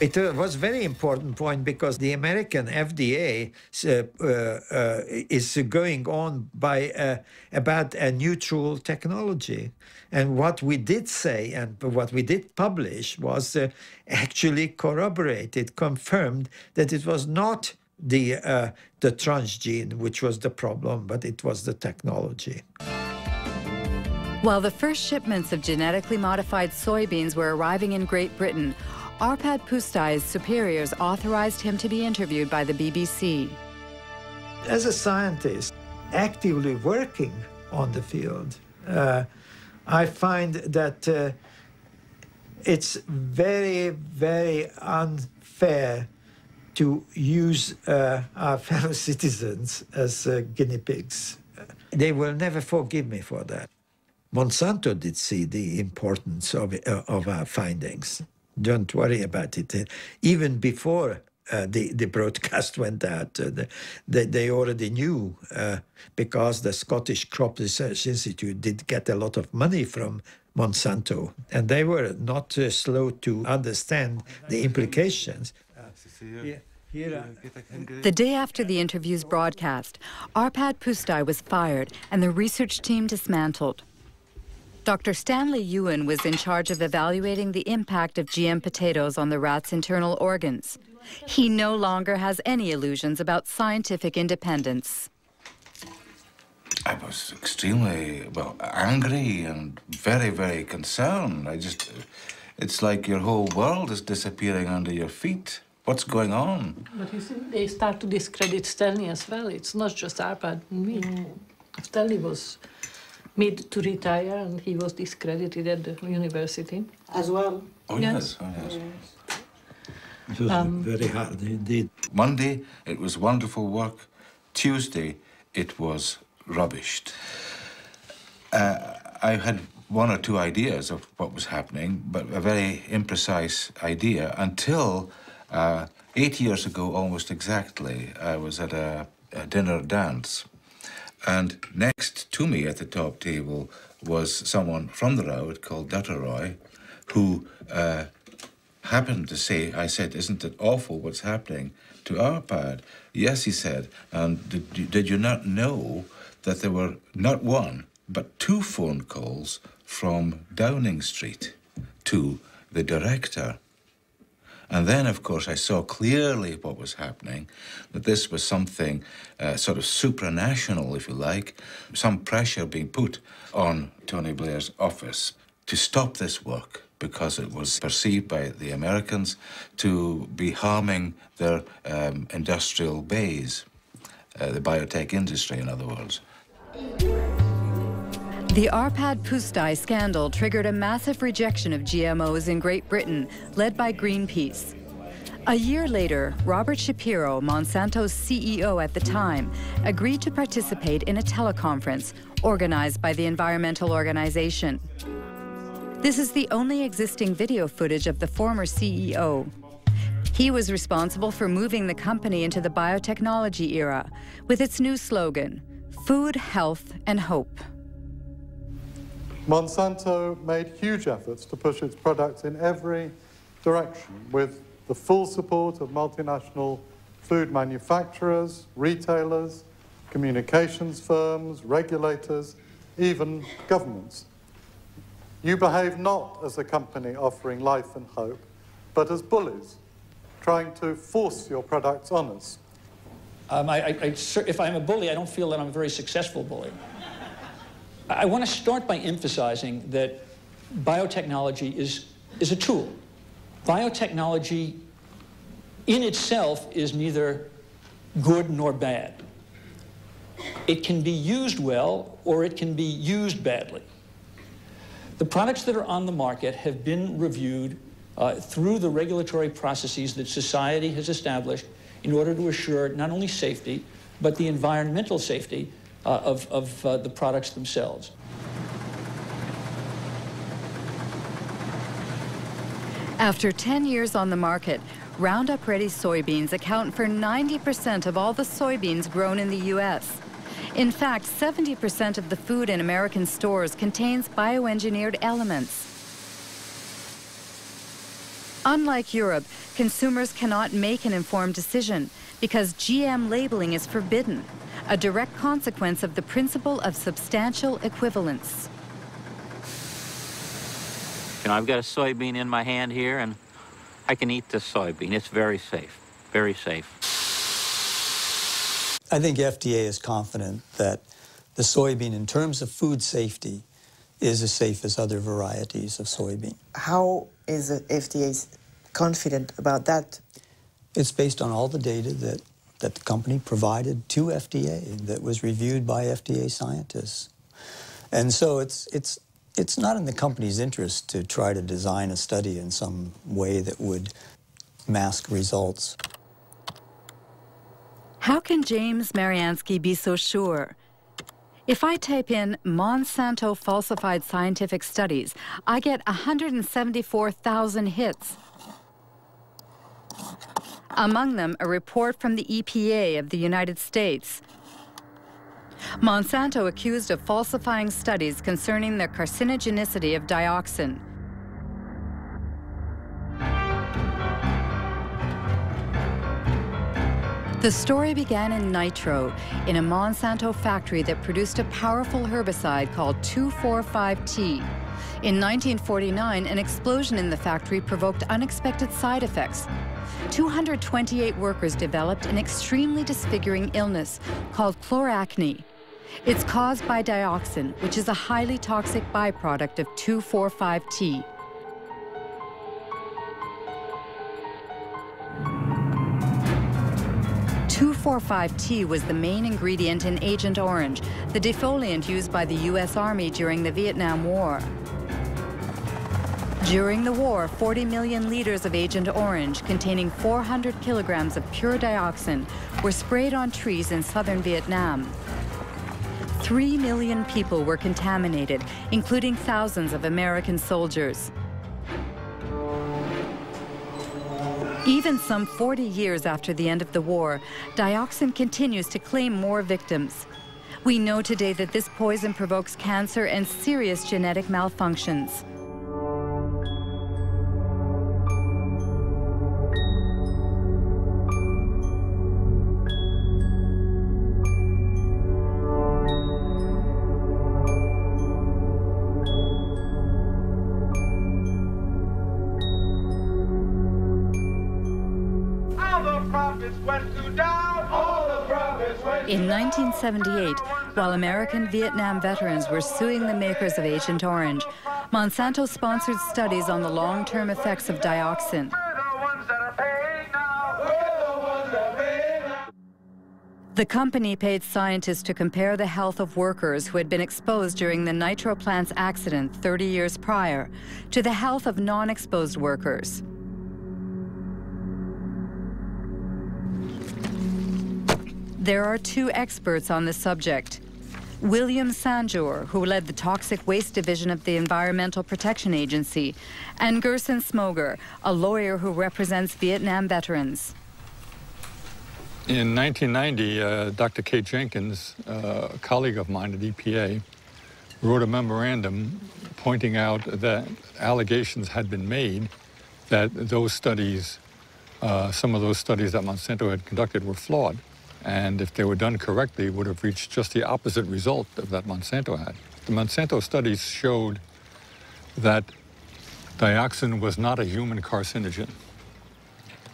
It uh, was a very important point because the American FDA uh, uh, is going on by about a neutral technology. And what we did say and what we did publish was actually corroborated, confirmed that it was not the, the transgene which was the problem, but it was the technology. While the first shipments of genetically modified soybeans were arriving in Great Britain, Arpad Pusztai's superiors authorized him to be interviewed by the BBC. As a scientist actively working on the field, uh, I find that uh, it's very, very unfair to use uh, our fellow citizens as uh, guinea pigs. They will never forgive me for that. Monsanto did see the importance of, uh, of our findings don't worry about it. Uh, even before uh, the, the broadcast went out, uh, the, they, they already knew uh, because the Scottish Crop Research Institute did get a lot of money from Monsanto, and they were not uh, slow to understand the implications. The day after the interview's broadcast, Arpad Pusztai was fired and the research team dismantled. Dr. Stanley Ewen was in charge of evaluating the impact of GM potatoes on the rat's internal organs. He no longer has any illusions about scientific independence. I was extremely, well, angry and very, very concerned. I just, it's like your whole world is disappearing under your feet. What's going on? But you see, they start to discredit Stanley as well. It's not just Arpad and me. Stanley was made to retire and he was discredited at the university. As well? Oh, yes. Oh, yes. It was Um, very hard indeed. Monday, it was wonderful work. Tuesday, it was rubbished. Uh, I had one or two ideas of what was happening, but a very imprecise idea until uh, eight years ago, almost exactly, I was at a, a dinner dance. And next to me at the top table was someone from the Rowett called Dutteroy, who uh, happened to say, I said, isn't it awful what's happening to Arpad? Yes, he said. And did, did you not know that there were not one, but two phone calls from Downing Street to the director? And then, of course, I saw clearly what was happening, that this was something uh, sort of supranational, if you like, some pressure being put on Tony Blair's office to stop this work because it was perceived by the Americans to be harming their um, industrial base, uh, the biotech industry, in other words. The Arpad Pusztai scandal triggered a massive rejection of GMOs in Great Britain, led by Greenpeace. A year later, Robert Shapiro, Monsanto's CEO at the time, agreed to participate in a teleconference organized by the environmental organization. This is the only existing video footage of the former CEO. He was responsible for moving the company into the biotechnology era with its new slogan Food, Health, and Hope. Monsanto made huge efforts to push its products in every direction with the full support of multinational food manufacturers, retailers, communications firms, regulators, even governments. You behave not as a company offering life and hope, but as bullies, trying to force your products on us. Um, I, I, if I'm a bully, I don't feel that I'm a very successful bully. I, want to start by emphasizing that biotechnology is, is a tool. Biotechnology in itself is neither good nor bad. It can be used well or it can be used badly. The products that are on the market have been reviewed uh, through the regulatory processes that society has established in order to assure not only safety, but the environmental safety of, of uh, the products themselves. After 10 years on the market, Roundup Ready soybeans account for 90% of all the soybeans grown in the U.S. In fact, 70% of the food in American stores contains bioengineered elements. Unlike Europe, consumers cannot make an informed decision because GM labeling is forbidden, a direct consequence of the principle of substantial equivalence. You know, I've got a soybean in my hand here, and I can eat this soybean. It's very safe, very safe. I think FDA is confident that the soybean, in terms of food safety, is as safe as other varieties of soybean. How is the FDA confident about that? It's based on all the data that, that the company provided to FDA that was reviewed by FDA scientists. And so it's, it's, it's not in the company's interest to try to design a study in some way that would mask results. How can James Maryanski be so sure? If I type in Monsanto falsified scientific studies, I get 174,000 hits. Among them, a report from the EPA of the United States. Monsanto accused of falsifying studies concerning the carcinogenicity of dioxin. The story began in Nitro, in a Monsanto factory that produced a powerful herbicide called 2,4,5-T. In 1949, an explosion in the factory provoked unexpected side effects. 228 workers developed an extremely disfiguring illness called chloracne. It's caused by dioxin, which is a highly toxic byproduct of 2,4,5-T. 2,4,5-T was the main ingredient in Agent Orange, the defoliant used by the U.S. Army during the Vietnam War. During the war, 40 million liters of Agent Orange, containing 400 kilograms of pure dioxin, were sprayed on trees in southern Vietnam. Three million people were contaminated, including thousands of American soldiers. Even some 40 years after the end of the war, dioxin continues to claim more victims. We know today that this poison provokes cancer and serious genetic malfunctions. 1978, while American Vietnam veterans were suing the makers of Agent Orange, Monsanto sponsored studies on the long-term effects of dioxin. The company paid scientists to compare the health of workers who had been exposed during the nitro plant's accident 30 years prior to the health of non-exposed workers. There are two experts on the subject. William Sanjour, who led the Toxic Waste Division of the Environmental Protection Agency, and Gerson Smoger, a lawyer who represents Vietnam veterans. In 1990, uh, Dr. Kate Jenkins, uh, a colleague of mine at EPA, wrote a memorandum pointing out that allegations had been made that those studies, uh, some of those studies that Monsanto had conducted were flawed and if they were done correctly, would have reached just the opposite result of that Monsanto had. The Monsanto studies showed that dioxin was not a human carcinogen.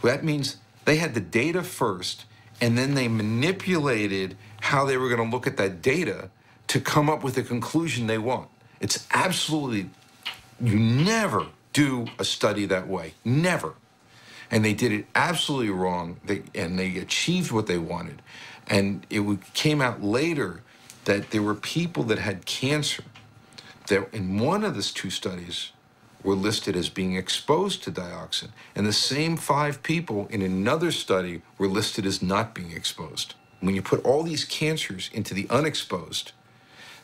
Well, that means they had the data first, and then they manipulated how they were going to look at that data to come up with the conclusion they want. It's absolutely, you never do a study that way. Never and they did it absolutely wrong. They, and they achieved what they wanted. And it came out later that there were people that had cancer that in one of these two studies were listed as being exposed to dioxin. And the same five people in another study were listed as not being exposed. When you put all these cancers into the unexposed,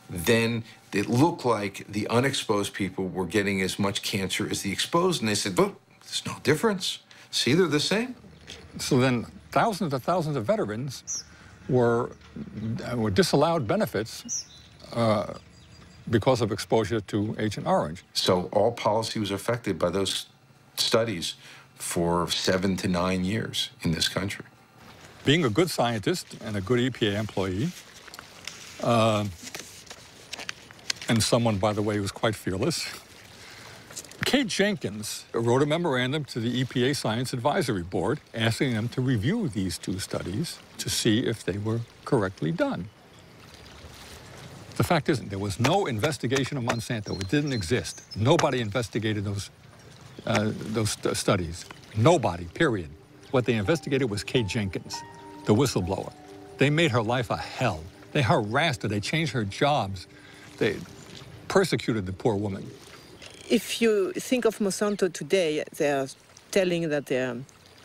then it looked like the unexposed people were getting as much cancer as the exposed. And they said, but there's no difference. See, they're the same. So then thousands and thousands of veterans were, uh, were disallowed benefits uh, because of exposure to Agent Orange. So all policy was affected by those studies for seven to nine years in this country. Being a good scientist and a good EPA employee, uh, and someone, by the way, who was quite fearless, Kate Jenkins wrote a memorandum to the EPA Science Advisory Board asking them to review these two studies to see if they were correctly done. The fact is, there was no investigation of Monsanto. It didn't exist. Nobody investigated those, uh, those st studies. Nobody, period. What they investigated was Kate Jenkins, the whistleblower. They made her life a hell. They harassed her. They changed her jobs. They persecuted the poor woman if you think of Monsanto today, they are telling that their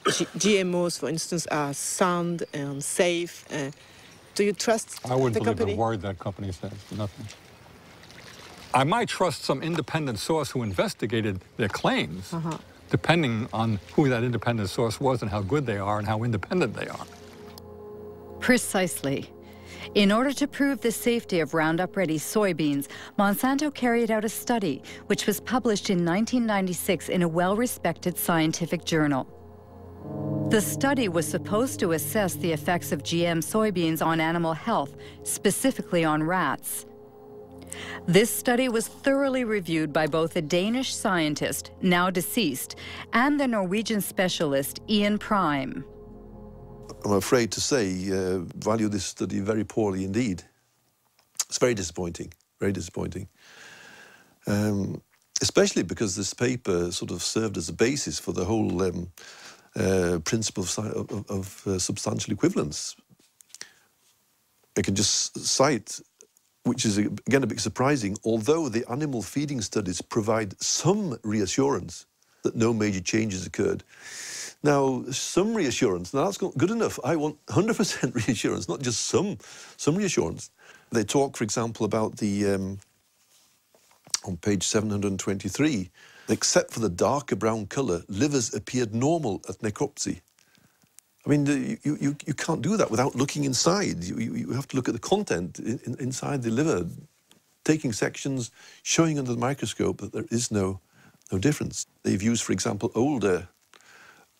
GMOs, for instance, are sound and safe. Uh, do you trust I wouldn't the believe company? a word that company says. Nothing. I might trust some independent source who investigated their claims, uh -huh. depending on who that independent source was and how good they are and how independent they are. Precisely. In order to prove the safety of Roundup Ready soybeans, Monsanto carried out a study which was published in 1996 in a well-respected scientific journal. The study was supposed to assess the effects of GM soybeans on animal health, specifically on rats. This study was thoroughly reviewed by both a Danish scientist, now deceased, and the Norwegian specialist Ian Pryme. I'm afraid to say, uh, value this study very poorly indeed. It's very disappointing, very disappointing. Um, especially because this paper sort of served as a basis for the whole um, uh, principle of, of, of uh, substantial equivalence. I can just cite which is again a bit surprising, although the animal feeding studies provide some reassurance that no major changes occurred. Now, some reassurance, now that's good enough. I want 100% reassurance, not just some, some reassurance. They talk, for example, about the, um, on page 723, except for the darker brown colour, livers appeared normal at necropsy. I mean, you, you, you can't do that without looking inside. You, you, you have to look at the content in, in, inside the liver, taking sections, showing under the microscope that there is no, no difference. They've used, for example, older,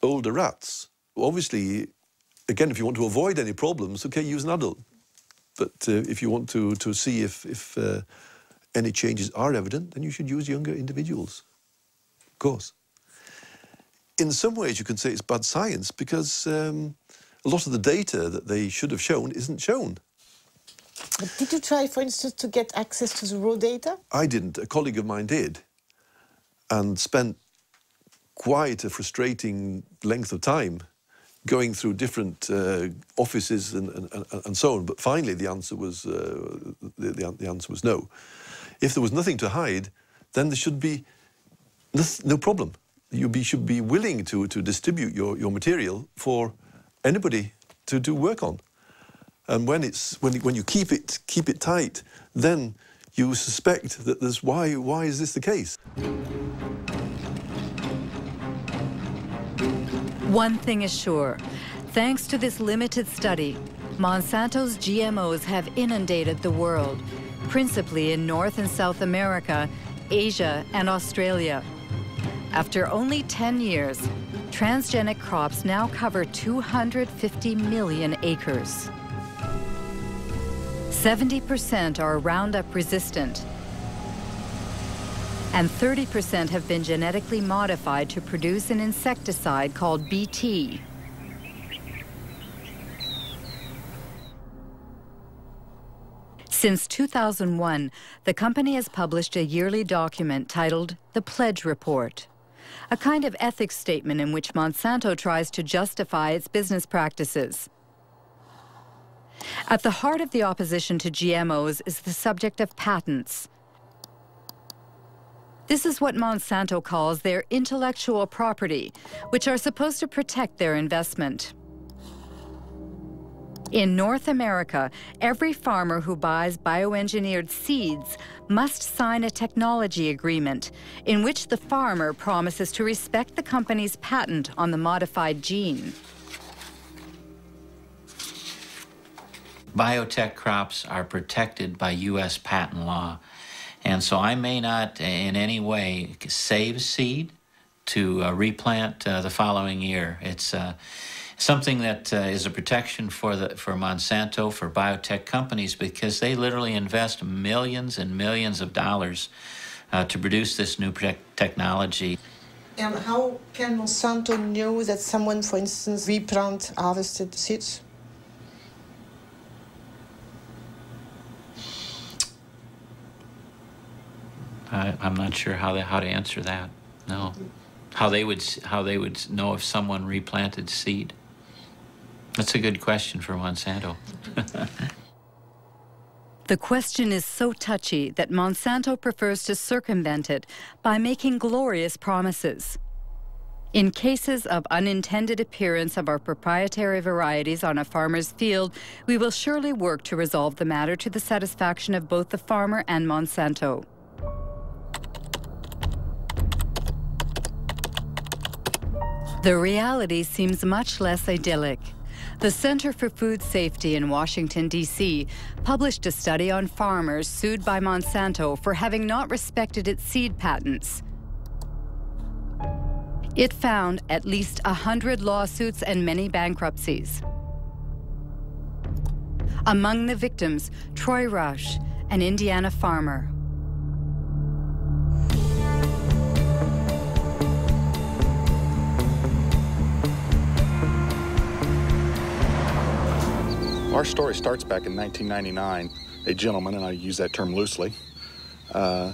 older rats. Obviously, again, if you want to avoid any problems, okay, use an adult. But uh, if you want to, to see if, if uh, any changes are evident, then you should use younger individuals, of course in some ways you can say it's bad science because um, a lot of the data that they should have shown isn't shown. But did you try, for instance, to get access to the raw data? I didn't. A colleague of mine did and spent quite a frustrating length of time going through different uh, offices and, and, and, so on. But finally, the answer was uh, the, the, answer was no. If there was nothing to hide, then there should be no, no problem you be, should be willing to, to distribute your, your material for anybody to do work on. And when, it's, when, when you keep it, keep it tight, then you suspect that there's why, why is this the case? One thing is sure. Thanks to this limited study, Monsanto's GMOs have inundated the world, principally in North and South America, Asia, and Australia. After only 10 years, transgenic crops now cover 250 million acres. 70% are Roundup resistant, and 30% have been genetically modified to produce an insecticide called BT. Since 2001, the company has published a yearly document titled the Pledge Report a kind of ethics statement in which Monsanto tries to justify its business practices. At the heart of the opposition to GMOs is the subject of patents. This is what Monsanto calls their intellectual property, which are supposed to protect their investment. In North America, every farmer who buys bioengineered seeds must sign a technology agreement in which the farmer promises to respect the company's patent on the modified gene. Biotech crops are protected by U.S. patent law. And so I may not in any way save seed to uh, replant uh, the following year. It's uh, something that uh, is a protection for the for Monsanto for biotech companies because they literally invest millions and millions of dollars uh, to produce this new technology. And how can Monsanto know that someone, for instance, replant harvested seeds? I, I'm not sure how they, how to answer that. No, how they would how they would know if someone replanted seed. That's a good question for Monsanto. the question is so touchy that Monsanto prefers to circumvent it by making glorious promises. In cases of unintended appearance of our proprietary varieties on a farmer's field, we will surely work to resolve the matter to the satisfaction of both the farmer and Monsanto. The reality seems much less idyllic. The Center for Food Safety in Washington, D.C. published a study on farmers sued by Monsanto for having not respected its seed patents. It found at least 100 lawsuits and many bankruptcies. Among the victims, Troy Roush, an Indiana farmer. Our story starts back in 1999. A gentleman, and I use that term loosely, uh,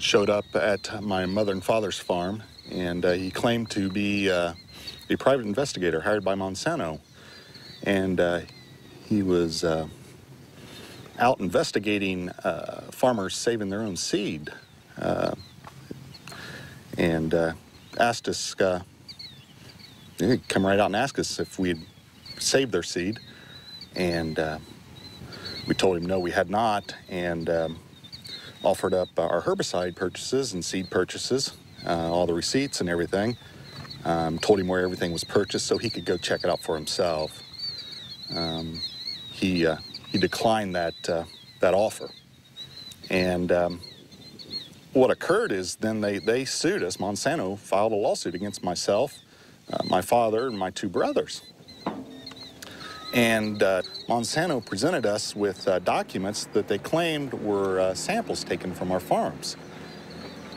showed up at my mother and father's farm, and uh, he claimed to be uh, a private investigator hired by Monsanto. And uh, he was uh, out investigating uh, farmers saving their own seed and asked us, he'd come right out and ask us if we'd saved their seed. And uh, we told him no, we had not, and um, offered up our herbicide purchases and seed purchases, uh, all the receipts and everything. Um, told him where everything was purchased so he could go check it out for himself. Um, he uh, he declined that uh, that offer, and um, what occurred is then they they sued us. Monsanto filed a lawsuit against myself, uh, my father, and my two brothers. And uh, Monsanto presented us with uh, documents that they claimed were uh, samples taken from our farms.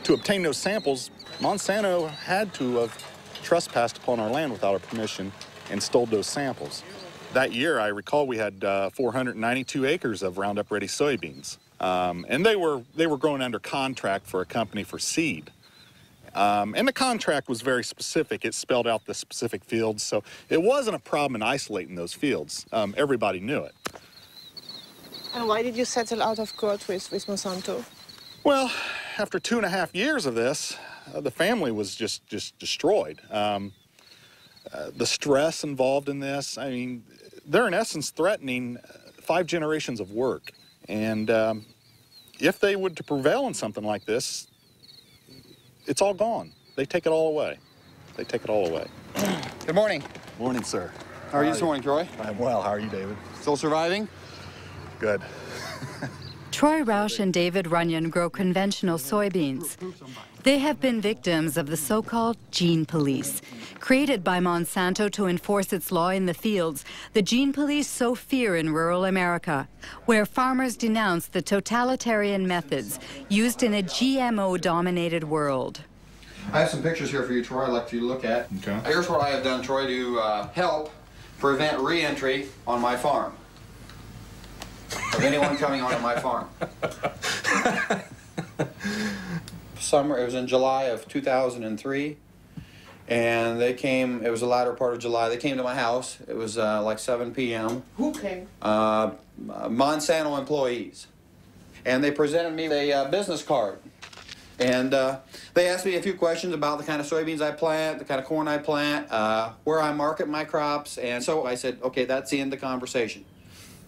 To obtain those samples, Monsanto had to have trespassed upon our land without our permission and stole those samples. That year, I recall we had uh, 492 acres of Roundup Ready soybeans. Um, and they were, they were growing under contract for a company for seed. Um, and the contract was very specific. It spelled out the specific fields, so it wasn't a problem in isolating those fields. Um, everybody knew it. And why did you settle out of court with, with Monsanto? Well, after two and a half years of this, uh, the family was just, just destroyed. Um, uh, the stress involved in this, I mean, they're in essence threatening uh, five generations of work. And um, if they would to prevail in something like this, it's all gone. They take it all away. They take it all away. Good morning. Morning, sir. How are you this morning, Troy? I'm well. How are you, David? Still surviving? Good. Troy Roush and David Runyon grow conventional soybeans. They have been victims of the so-called gene police. Created by Monsanto to enforce its law in the fields, the gene police sow fear in rural America, where farmers denounce the totalitarian methods used in a GMO-dominated world. I have some pictures here for you, Troy, I'd like you to look at. Okay. Here's what I have done, Troy, to uh, help prevent re-entry on my farm of anyone coming onto my farm. Summer, it was in July of 2003, and they came, it was the latter part of July, they came to my house. It was uh, like 7 p.m. Who came? Uh, Monsanto employees. And they presented me a uh, business card. And uh, they asked me a few questions about the kind of soybeans I plant, the kind of corn I plant, uh, where I market my crops. And so I said, okay, that's the end of the conversation.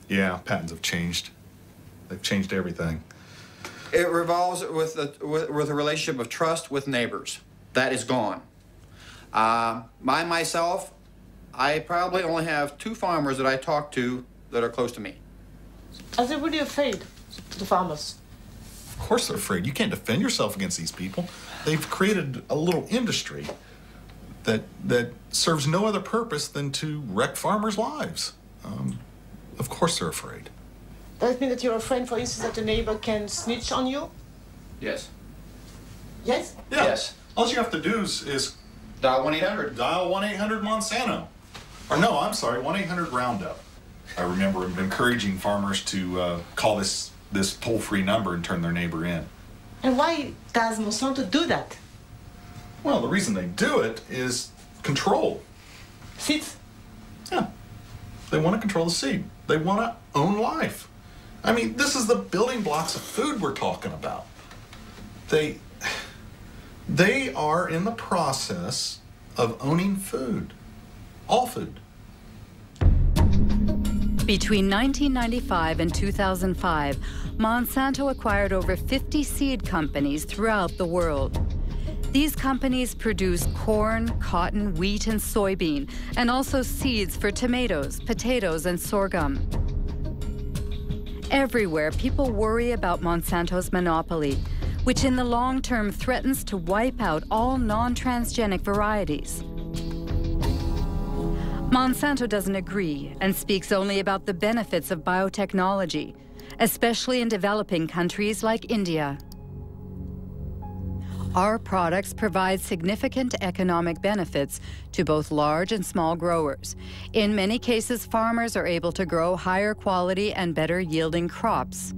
Yeah, patents have changed. They've changed everything. It revolves with a, with, with a relationship of trust with neighbors. That is gone. Uh, by myself, I probably only have two farmers that I talk to that are close to me. Are they really afraid, the farmers? Of course they're afraid. You can't defend yourself against these people. They've created a little industry that that serves no other purpose than to wreck farmers' lives. Um, of course they're afraid. Does it mean that you're afraid, for instance, that a neighbor can snitch on you? Yes. Yes? Yeah. Yes. All you have to do is, is dial 1 800. Dial 1 800 Monsanto. Or no, I'm sorry, 1 800 Roundup. I remember encouraging farmers to uh, call this, this toll free number and turn their neighbor in. And why does Monsanto do that? Well, the reason they do it is control. Seeds? Yeah. They want to control the seed. They want to own life. I mean, this is the building blocks of food we're talking about. They they are in the process of owning food. All food. Between 1995 and 2005, Monsanto acquired over 50 seed companies throughout the world. These companies produce corn, cotton, wheat, and soybean, and also seeds for tomatoes, potatoes, and sorghum. Everywhere, people worry about Monsanto's monopoly. which in the long term threatens to wipe out all non-transgenic varieties. Monsanto doesn't agree and speaks only about the benefits of biotechnology, especially in developing countries like India. Our products provide significant economic benefits to both large and small growers. In many cases, farmers are able to grow higher quality and better yielding crops.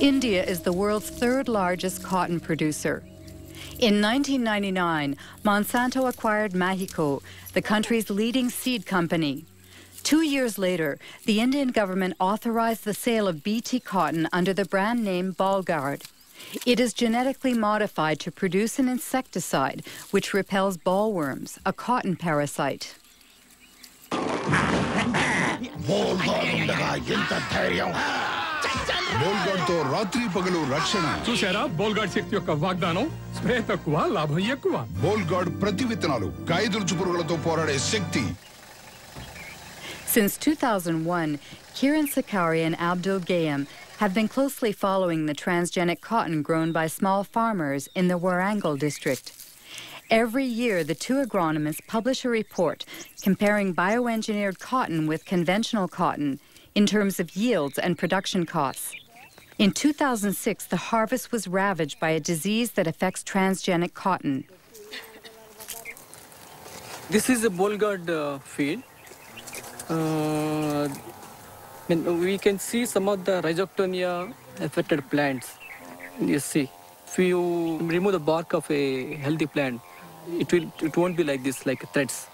India is the world's third largest cotton producer. In 1999, Monsanto acquired Mahico, the country's leading seed company. Two years later, the Indian government authorized the sale of BT cotton under the brand name Bollgard. It is genetically modified to produce an insecticide which repels bollworms, a cotton parasite. Since 2001, Kiran Sakkhari and Abdul Qayum have been closely following the transgenic cotton grown by small farmers in the Warangal district. Every year, the two agronomists publish a report comparing bioengineered cotton with conventional cotton in terms of yields and production costs. In 2006, the harvest was ravaged by a disease that affects transgenic cotton. This is a Bollgard uh, field. Uh, and we can see some of the rhizoctonia affected plants. You see, if you remove the bark of a healthy plant, it will it won't be like this, like threads.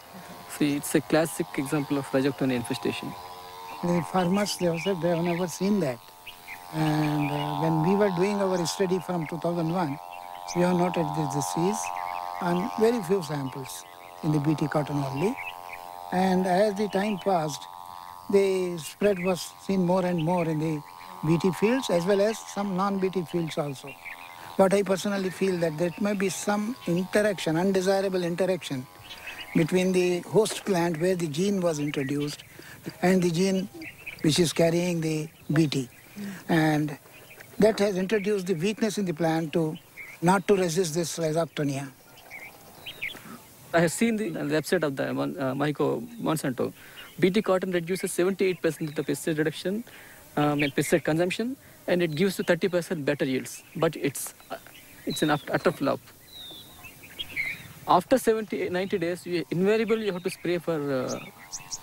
See, it's a classic example of rhizoctonia infestation. The farmers, they said they have never seen that. And uh, when we were doing our study from 2001, we have noted this disease on very few samples in the BT cotton only. And as the time passed, the spread was seen more and more in the BT fields as well as some non-BT fields also. But I personally feel that there may be some interaction, undesirable interaction between the host plant where the gene was introduced and the gene which is carrying the BT. And that has introduced the weakness in the plant to not to resist this rhizoctonia. I have seen the, the website of the uh, Monsanto. BT cotton reduces 78% of the pesticide reduction um, and pesticide consumption, and it gives to 30% better yields. But it's uh, it's an utter flop. After 70, 90 days, you invariably you have to spray for uh,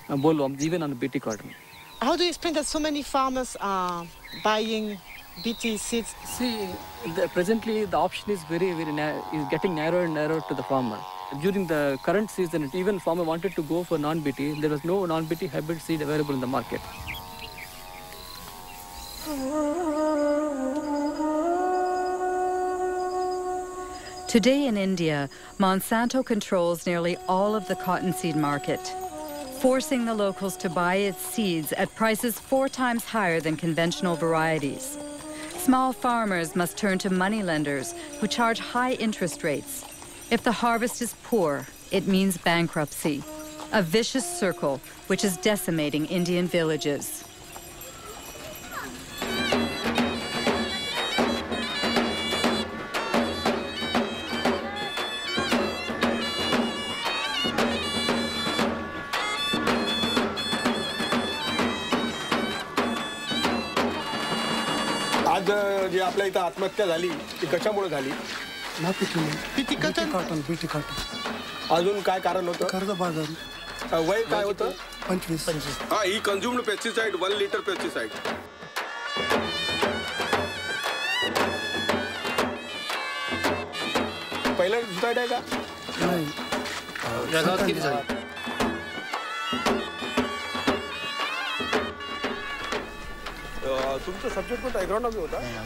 uh, bollworms, even on BT cotton. How do you explain that so many farmers are buying BT seeds? See, the, presently the option is very, very na- is getting narrower and narrower to the farmer. During the current season, even farmer wanted to go for non-BT. There was no non-BT hybrid seed available in the market. Today in India, Monsanto controls nearly all of the cottonseed market, forcing the locals to buy its seeds at prices four times higher than conventional varieties. Small farmers must turn to moneylenders who charge high interest rates. If the harvest is poor, it means bankruptcy, a vicious circle which is decimating Indian villages. जे आपल्या इथं आत्महत्या झाली ती कशामुळे झाली? BT cotton BT cotton अजून काय कारण होतं? कर्जबाजारी वय काय होतं? पंचवीस. हा ही consumed pesticide one litre pesticide पहिला आहे का? या गावात किती झाली?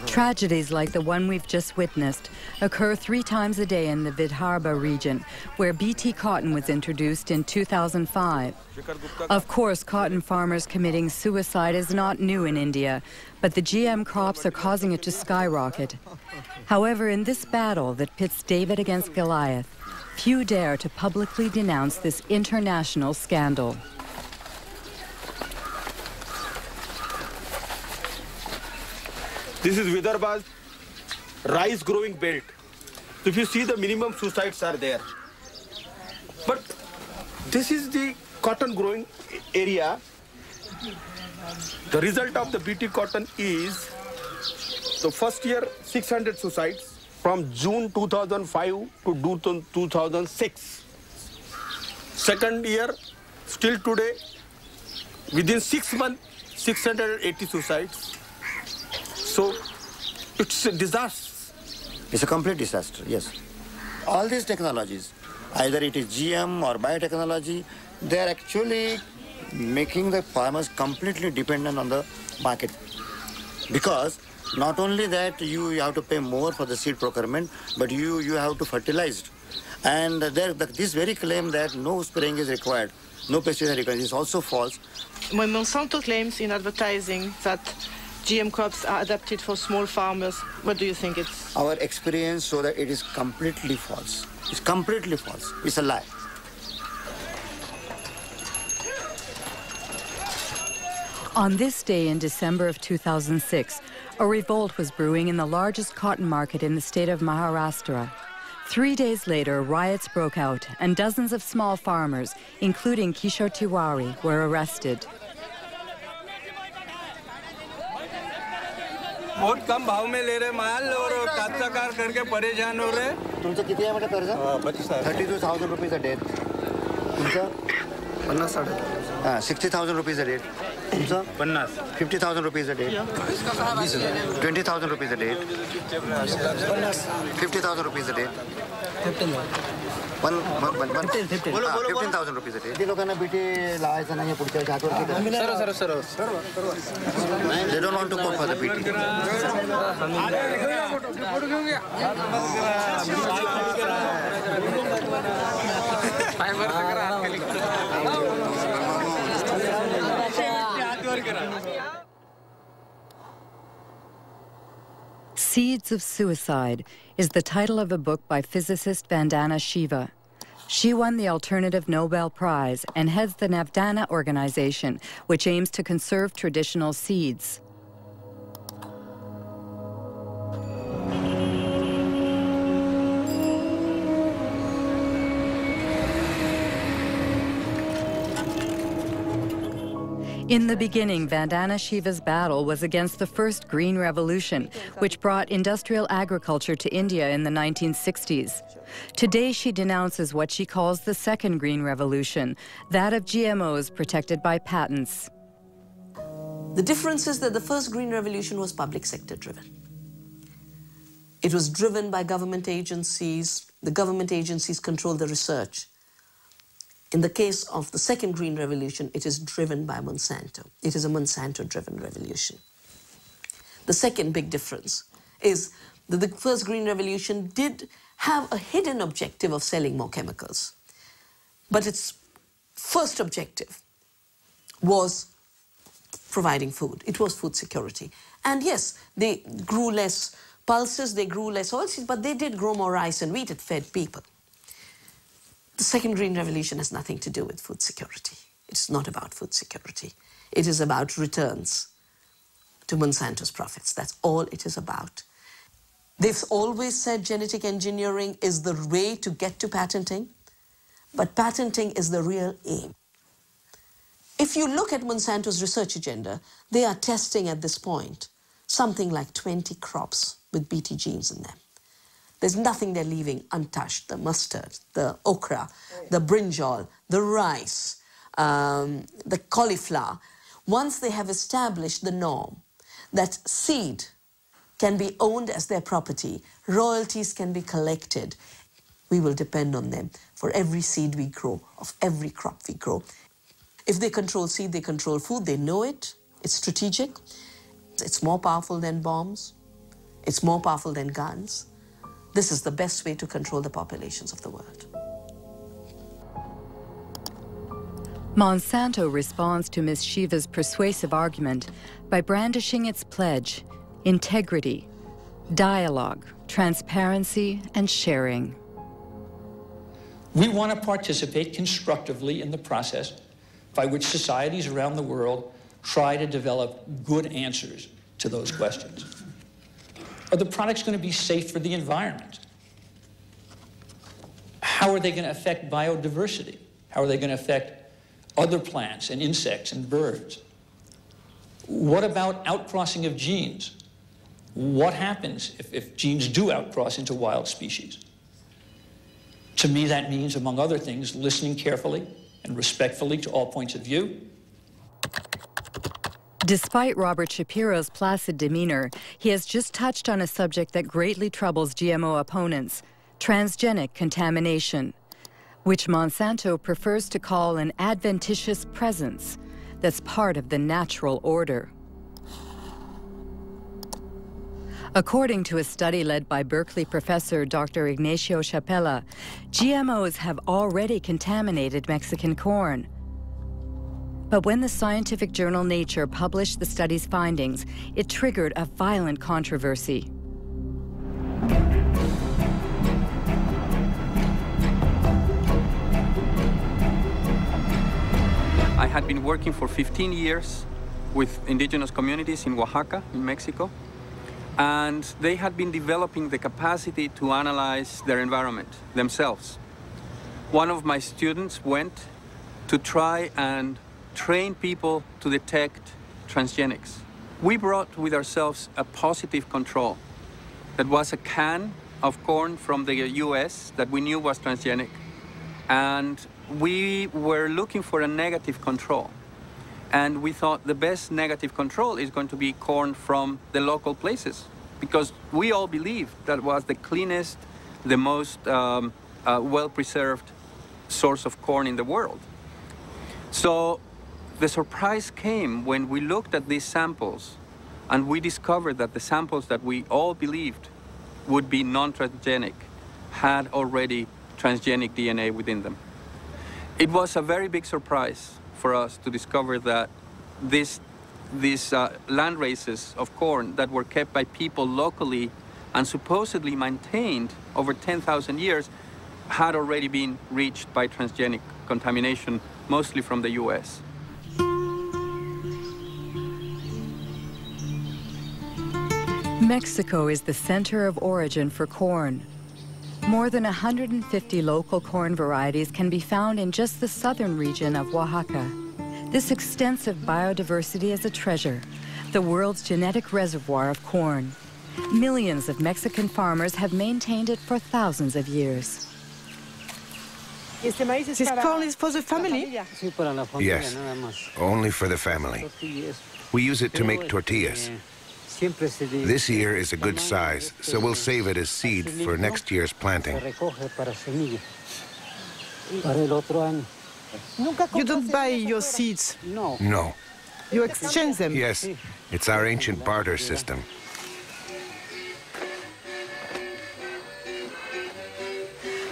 Tragedies like the one we've just witnessed occur three times a day in the Vidarbha region, where BT cotton was introduced in 2005. Of course, cotton farmers committing suicide is not new in India, but the GM crops are causing it to skyrocket. However, in this battle that pits David against Goliath, Few dare to publicly denounce this international scandal. This is Vidarbha's rice growing belt. So if you see the minimum suicides are there. But this is the cotton growing area. The result of the BT cotton is the first year 600 suicides from June 2005 to 2006. Second year, still today, within six months, 680 suicides. So it's a disaster. It's a complete disaster, yes. All these technologies, either it is GM or biotechnology, they are actually making the farmers completely dependent on the market. Because not only that you, you have to pay more for the seed procurement, but you, you have to fertilize. And there, the, this very claim that no spraying is required, no pesticide required, is also false. When Monsanto claims in advertising that GM crops are adapted for small farmers. What do you think it's? Our experience show that it is completely false. It's completely false. It's a lie. On this day in December of 2006, a revolt was brewing in the largest cotton market in the state of Maharashtra. Three days later, riots broke out, and dozens of small farmers, including Kishore Tiwari, were arrested. बहुत कम भाव में ले रहे माल और काश्तकार करके परेशान हो रहे तुमचं किती आहे म्हटलं कर्ज? Thirty two thousand rupees a debt तुमचं? पन्नास साठ हाँ sixty thousand rupees a debt तुमचं? पन्नास. Fifty thousand rupees a debt twenty thousand rupees a debt fifty thousand rupees a debt fifteen thousand rupees किती लोकांना बीटी लावायचं नाही पुढच्या वर्षी हातवर sir sir they don't want to quote for the BT Seeds of Suicide is the title of a book by physicist Vandana Shiva. She won the Alternative Nobel Prize and heads the Navdanya organization, which aims to conserve traditional seeds. In the beginning, Vandana Shiva's battle was against the first Green Revolution, which brought industrial agriculture to India in the 1960s. Today, she denounces what she calls the second Green Revolution, that of GMOs protected by patents. The difference is that the first Green Revolution was public sector driven. It was driven by government agencies. The government agencies controlled the research. In the case of the second Green Revolution, it is driven by Monsanto. It is a Monsanto-driven revolution. The second big difference is that the first Green Revolution did have a hidden objective of selling more chemicals. But its first objective was providing food. It was food security. And yes, they grew less pulses, they grew less oilseeds, but they did grow more rice and wheat. It fed people. The second Green Revolution has nothing to do with food security. It's not about food security. It is about returns to Monsanto's profits. That's all it is about. They've always said genetic engineering is the way to get to patenting, but patenting is the real aim. If you look at Monsanto's research agenda, they are testing at this point something like 20 crops with BT genes in them. There's nothing they're leaving untouched. The mustard, the okra, the brinjal, the rice, um, the cauliflower. Once they have established the norm that seed can be owned as their property, royalties can be collected, we will depend on them for every seed we grow, of every crop we grow. If they control seed, they control food, they know it, it's strategic, it's more powerful than bombs, it's more powerful than guns. This is the best way to control the populations of the world. Monsanto responds to Ms. Shiva's persuasive argument by brandishing its pledge integrity, dialogue, transparency, and sharing. We want to participate constructively in the process by which societies around the world try to develop good answers to those questions. Are the products going to be safe for the environment? How are they going to affect biodiversity? How are they going to affect other plants and insects and birds? What about outcrossing of genes? What happens if, if genes do outcross into wild species? To me, that means, among other things, listening carefully and respectfully to all points of view. Despite Robert Shapiro's placid demeanor, he has just touched on a subject that greatly troubles GMO opponents transgenic contamination, which Monsanto prefers to call an adventitious presence that's part of the natural order. According to a study led by Berkeley professor Dr. Ignacio Chapela, GMOs have already contaminated Mexican corn. But when the scientific journal Nature published the study's findings, it triggered a violent controversy. I had been working for 15 years with indigenous communities in Oaxaca, in Mexico, and they had been developing the capacity to analyze their environment themselves. One of my students went to try and train people to detect transgenics. We brought with ourselves a positive control. That was a can of corn from the US that we knew was transgenic. And we were looking for a negative control. And we thought the best negative control is going to be corn from the local places because we all believe that was the cleanest, the most um, uh, well-preserved source of corn in the world. So the surprise came when we looked at these samples and we discovered that the samples that we all believed would be non-transgenic had already transgenic DNA within them. It was a very big surprise for us to discover that this, these uh, land races of corn that were kept by people locally and supposedly maintained over 10,000 years had already been reached by transgenic contamination, mostly from the US. Mexico is the center of origin for corn. More than 150 local corn varieties can be found in just the southern region of Oaxaca. This extensive biodiversity is a treasure, the world's genetic reservoir of corn. Millions of Mexican farmers have maintained it for thousands of years. This corn is for the family? Yes, only for the family. We use it to make tortillas. This year is a good size, so we'll save it as seed for next year's planting. You don't buy your seeds? No. You exchange them? Yes, it's our ancient barter system.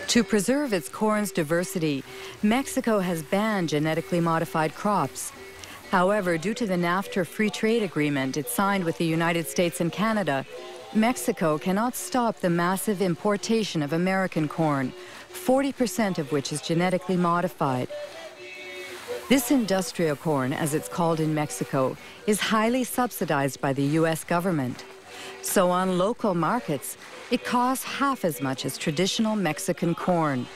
To preserve its corn's diversity, Mexico has banned genetically modified crops. However, due to the NAFTA free trade agreement it signed with the United States and Canada, Mexico cannot stop the massive importation of American corn, 40% of which is genetically modified. This industrial corn, as it's called in Mexico, is highly subsidized by the U.S. government. So on local markets, it costs half as much as traditional Mexican corn.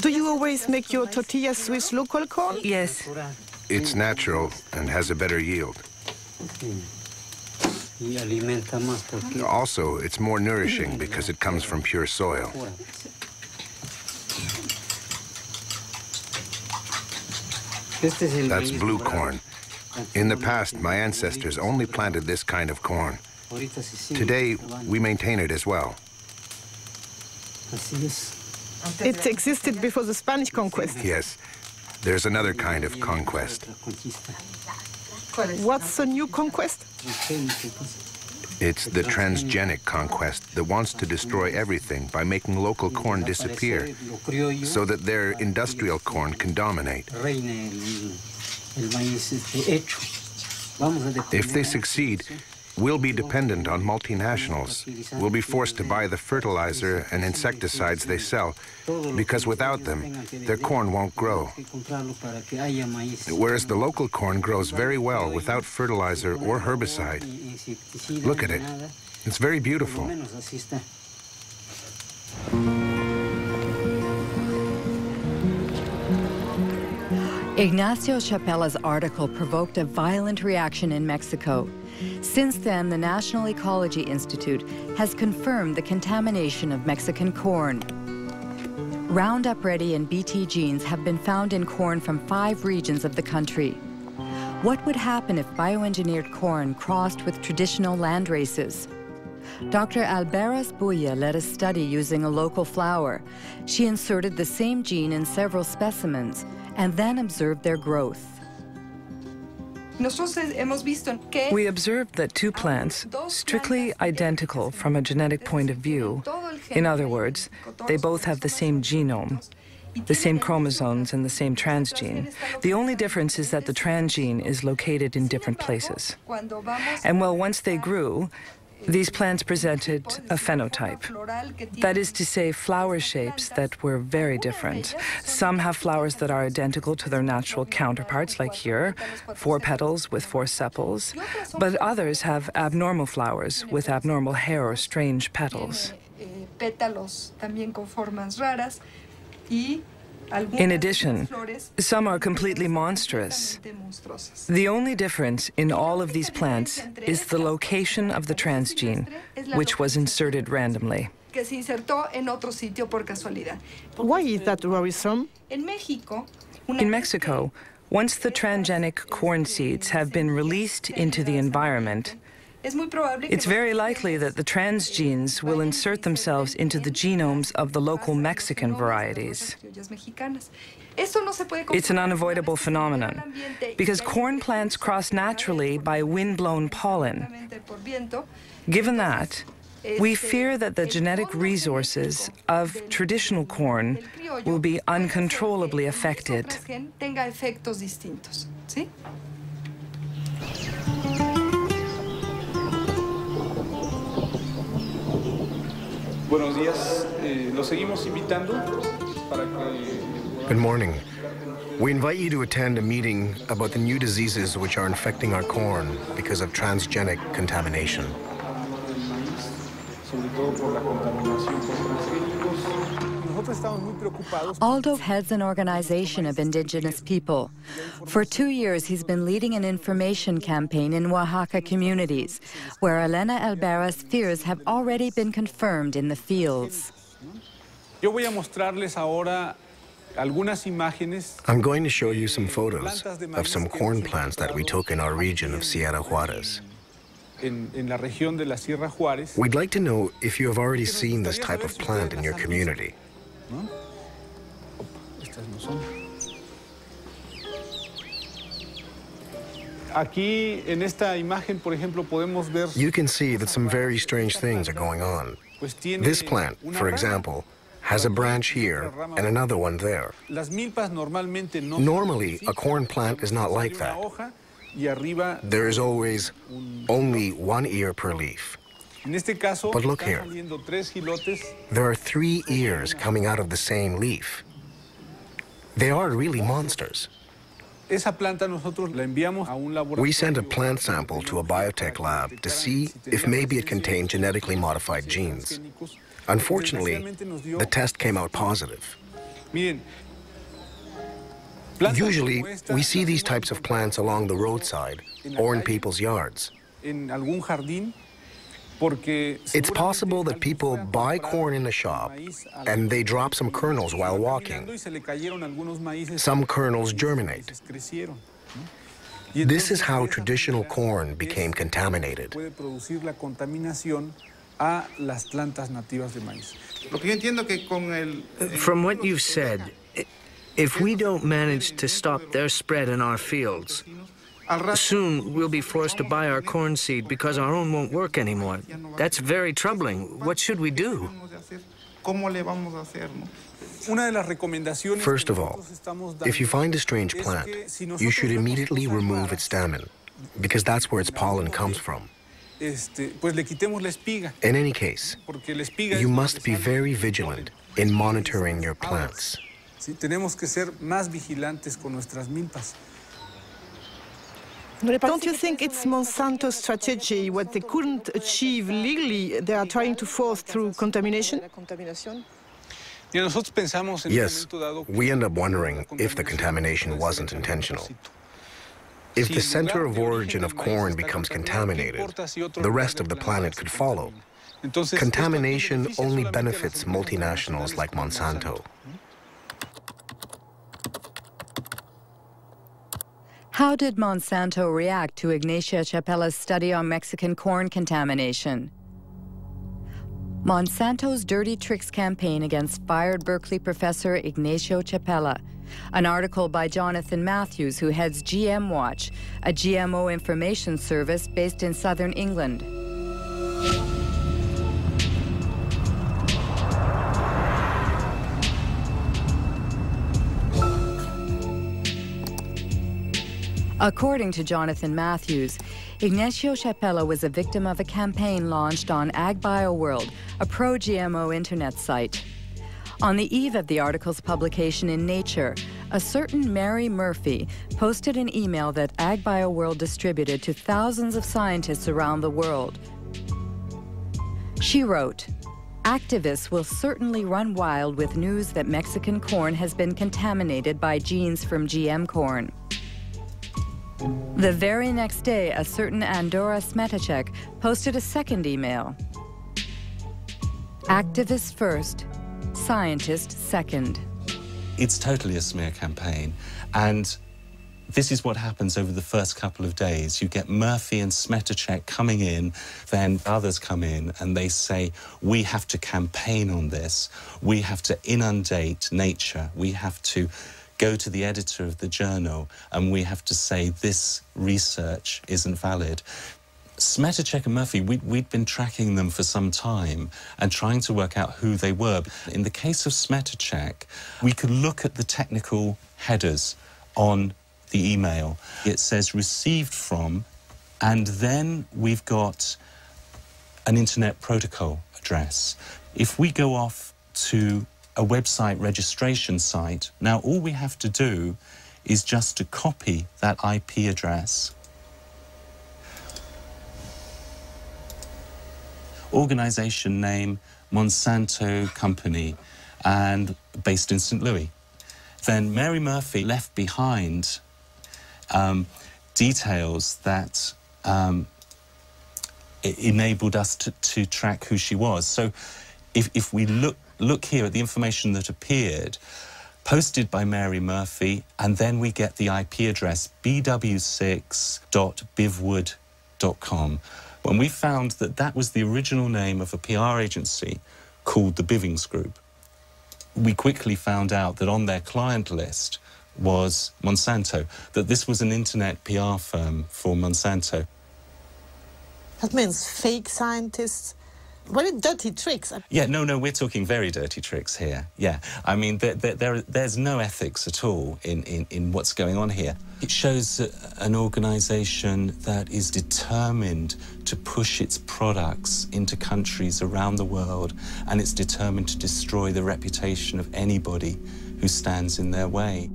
Do you always make your tortillas with local corn? Yes. It's natural and has a better yield. Also, it's more nourishing because it comes from pure soil. That's blue corn. In the past, my ancestors only planted this kind of corn. Today, we maintain it as well. It existed before the Spanish conquest. Yes, there's another kind of conquest. What's the new conquest? It's the transgenic conquest that wants to destroy everything by making local corn disappear so that their industrial corn can dominate. If they succeed, we'll be dependent on multinationals. We'll be forced to buy the fertilizer and insecticides they sell, because without them, their corn won't grow. Whereas the local corn grows very well without fertilizer or herbicide. Look at it. It's very beautiful. Ignacio Chapela's article provoked a violent reaction in Mexico. Since then, the National Ecology Institute has confirmed the contamination of Mexican corn. Roundup Ready and BT genes have been found in corn from five regions of the country. What would happen if bioengineered corn crossed with traditional land races? Dr. Alvarez-Buylla led a study using a local flower. She inserted the same gene in several specimens and then observed their growth. We observed that two plants, strictly identical from a genetic point of view, in other words, they both have the same genome, the same chromosomes and the same transgene. The only difference is that the transgene is located in different places. And well, once they grew, these plants presented a phenotype. That is to say, flower shapes that were very different. Some have flowers that are identical to their natural counterparts, like here, four petals with four sepals, but others have abnormal flowers with abnormal hair or strange petals. In addition, some are completely monstrous. The only difference in all of these plants is the location of the transgene, which was inserted randomly. Why is that worrisome? In Mexico, once the transgenic corn seeds have been released into the environment, it's very likely that the transgenes will insert themselves into the genomes of the local Mexican varieties. It's an unavoidable phenomenon because corn plants cross naturally by wind-blown pollen. Given that, we fear that the genetic resources of traditional corn will be uncontrollably affected. Días, eh, los seguimos invitando para que... Good morning. We invite you to attend a meeting about the new diseases which are infecting our corn because of transgenic contamination. sobre todo por la contaminación por transgénicos. Aldo heads an organization of indigenous people. For two years, he's been leading an information campaign in Oaxaca communities, where Elena Alvarez fears have already been confirmed in the fields. Yo voy a mostrarles ahora algunas imágenes I'm going to show you some photos of some corn plants that we took in our region of Sierra Juarez. en, en la región de la Sierra Juárez. We'd like to know if you have already seen this type of plant in your community. ¿No? Estas no son. Aquí en esta imagen, por ejemplo, podemos ver You can see that some very strange things are going on. This plant, for example, has a branch here and another one there. las milpas normalmente no Normally, a corn plant is not like that. hoja y arriba There is always only one ear per leaf. En este caso But look here. saliendo tres gilotes There are three ears coming out of the same leaf. They are really monsters. esa planta nosotros la enviamos a un laboratorio We sent a plant sample to a biotech lab to see if maybe it contained genetically modified genes. Unfortunately, the test came out positive. Usually, we see these types of plants along the roadside or in people's yards. It's possible that people buy corn in the shop and they drop some kernels while walking. y se le cayeron algunos maíces Some kernels germinate. This is how traditional corn became contaminated. puede producir la contaminación a las plantas nativas de maíz Lo que yo entiendo que con el uh, eh, From what you've said, if we don't manage to stop their spread in our fields, Soon we'll be forced to buy our corn seed because our own won't work anymore. That's very troubling. What should we do? First of all, if you find a strange plant, you should immediately remove its stamen, because that's where its pollen comes from. In any case, you must be very vigilant in monitoring your plants. Don't you think it's Monsanto's strategy, what they couldn't achieve legally, they are trying to force through contamination? Yes, we end up wondering if the contamination wasn't intentional. If the center of origin of corn becomes contaminated, the rest of the planet could follow. Contamination only benefits multinationals like Monsanto. How did Monsanto react to Ignacio Chapela's study on Mexican corn contamination? Monsanto's Dirty Tricks campaign against fired Berkeley professor Ignacio Chapela. An article by Jonathan Matthews, who heads GM Watch, a GMO information service based in southern England. According to Jonathan Matthews, Ignacio Chapela was a victim of a campaign launched on AgBioWorld, a pro-GMO internet site. On the eve of the article's publication in Nature, a certain Mary Murphy posted an email that AgBioWorld distributed to thousands of scientists around the world. She wrote, Activists will certainly run wild with news that Mexican corn has been contaminated by genes from GM corn. The very next day, a certain Andura Smetacek posted a second email. Activists first, scientist second. It's totally a smear campaign. And this is what happens over the first couple of days. You get Murphy and Smetacek coming in, then others come in and they say, we have to campaign on this. We have to inundate nature. We have to go to the editor of the journal and we have to say this research isn't valid. Smetacek and Murphy, we, we'd been tracking them for some time and trying to work out who they were. In the case of Smetacek, we could look at the technical headers on the email. It says received from, and then we've got an internet protocol address. If we go off to a website registration site. Now, all we have to do is just to copy that IP address. Organization name, Monsanto Company, and based in St. Louis. Then Mary Murphy left behind um, details that um, enabled us to, to track who she was. So if, if we look look here at the information that appeared, posted by Mary Murphy, and then we get the IP address bw6.bivwood.com. When we found that that was the original name of a PR agency called the Bivings Group, we quickly found out that on their client list was Monsanto, that this was an internet PR firm for Monsanto. That means fake scientists very dirty tricks. Yeah, no, no, we're talking very dirty tricks here. Yeah, I mean, there, there, there, there's no ethics at all in, in, in what's going on here. It shows uh, an organization that is determined to push its products into countries around the world, and it's determined to destroy the reputation of anybody who stands in their way.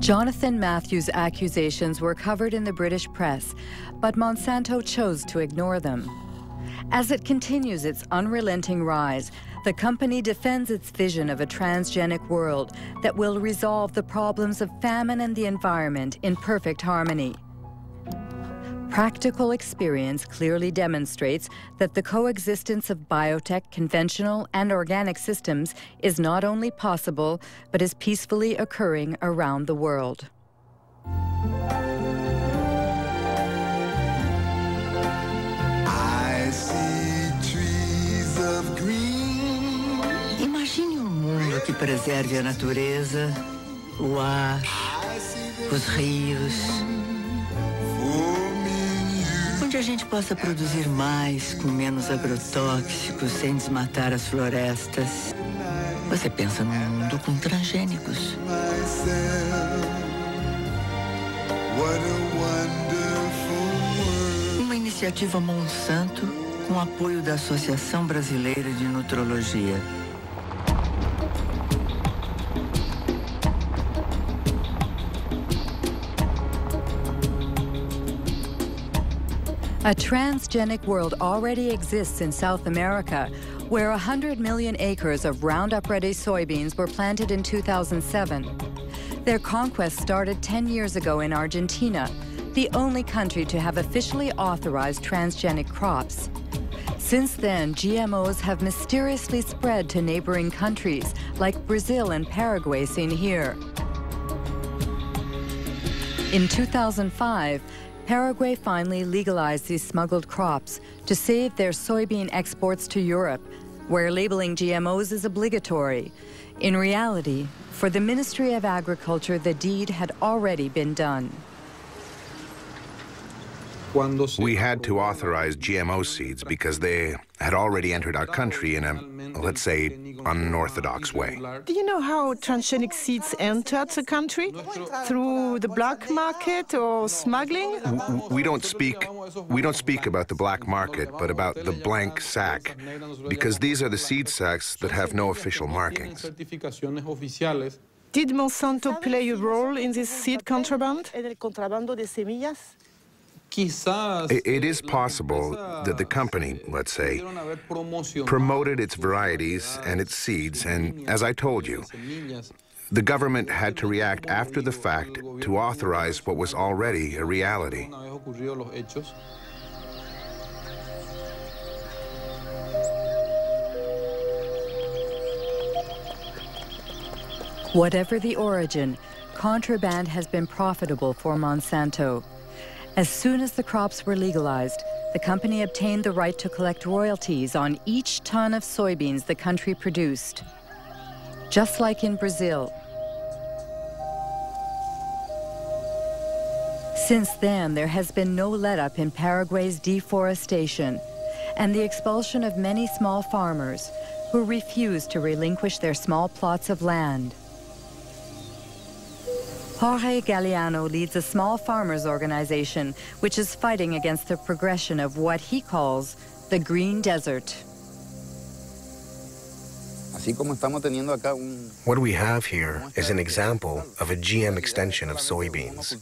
Jonathan Matthews' accusations were covered in the British press, but Monsanto chose to ignore them. As it continues its unrelenting rise, the company defends its vision of a transgenic world that will resolve the problems of famine and the environment in perfect harmony. Practical experience clearly demonstrates that the coexistence of biotech, conventional, and organic systems is not only possible, but is peacefully occurring around the world. Imagine um mundo que preserve a natureza, o ar, os rios, onde a gente possa produzir mais com menos agrotóxicos, sem desmatar as florestas. Você pensa num mundo com transgênicos. Uma iniciativa Monsanto com apoio da Associação Brasileira de Nutrologia. A transgenic world already exists in South America, where 100 million acres of Roundup Ready soybeans were planted in 2007. Their conquest started 10 years ago in Argentina, the only country to have officially authorized transgenic crops. Since then, GMOs have mysteriously spread to neighboring countries like Brazil and Paraguay seen here. In 2005, Paraguay finally legalized these smuggled crops to save their soybean exports to Europe, where labeling GMOs is obligatory. In reality, for the Ministry of Agriculture, the deed had already been done. We had to authorize GMO seeds because they had already entered our country in a, let's say, unorthodox way. Do you know how transgenic seeds entered the country? Through the black market or smuggling? We don't speak we don't speak about the black market, but about the blank sack, because these are the seed sacks that have no official markings. Did Monsanto play a role in this seed contraband? It is possible that the company, let's say, promoted its varieties and its seeds, and as I told you, the government had to react after the fact to authorize what was already a reality. Whatever the origin, contraband has been profitable for Monsanto. As soon as the crops were legalized, the company obtained the right to collect royalties on each ton of soybeans the country produced. Just like in Brazil. Since then, there has been no let-up in Paraguay's deforestation and the expulsion of many small farmers who refuse to relinquish their small plots of land. Jorge Galeano leads a small farmers organization which is fighting against the progression of what he calls the green desert. What we have here is an example of a GM extension of soybeans.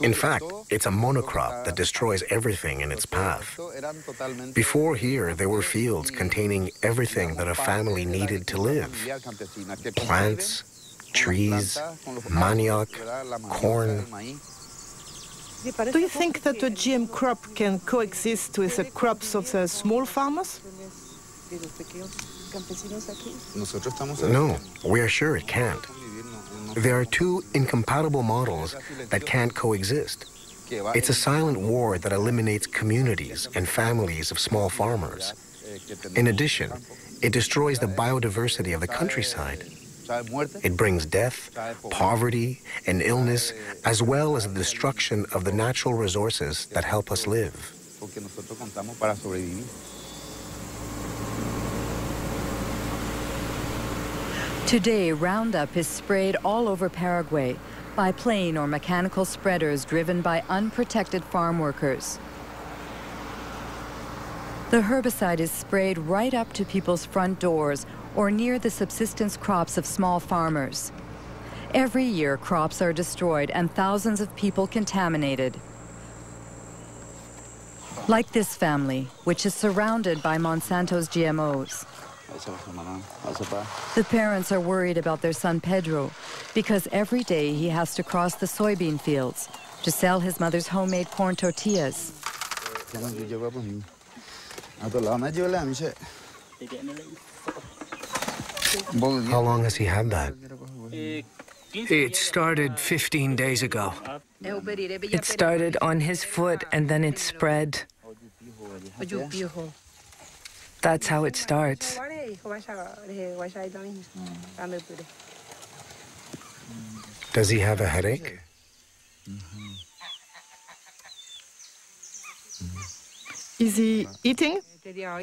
In fact, it's a monocrop that destroys everything in its path. Before here, there were fields containing everything that a family needed to live. Plants, trees, manioc, corn. Do you think that a GM crop can coexist with the crops of the small farmers? No, we are sure it can't. There are two incompatible models that can't coexist. It's a silent war that eliminates communities and families of small farmers. In addition, it destroys the biodiversity of the countryside. It brings death, poverty, and illness, as well as the destruction of the natural resources that help us live. Today, Roundup is sprayed all over Paraguay by plane or mechanical spreaders driven by unprotected farm workers. The herbicide is sprayed right up to people's front doors or near the subsistence crops of small farmers. Every year, crops are destroyed and thousands of people contaminated. Like this family, which is surrounded by Monsanto's GMOs. The parents are worried about their son Pedro because every day he has to cross the soybean fields to sell his mother's homemade corn tortillas. How long has he had that? It started 15 days ago. It started on his foot and then it spread. That's how it starts. Does he have a headache? Is he eating?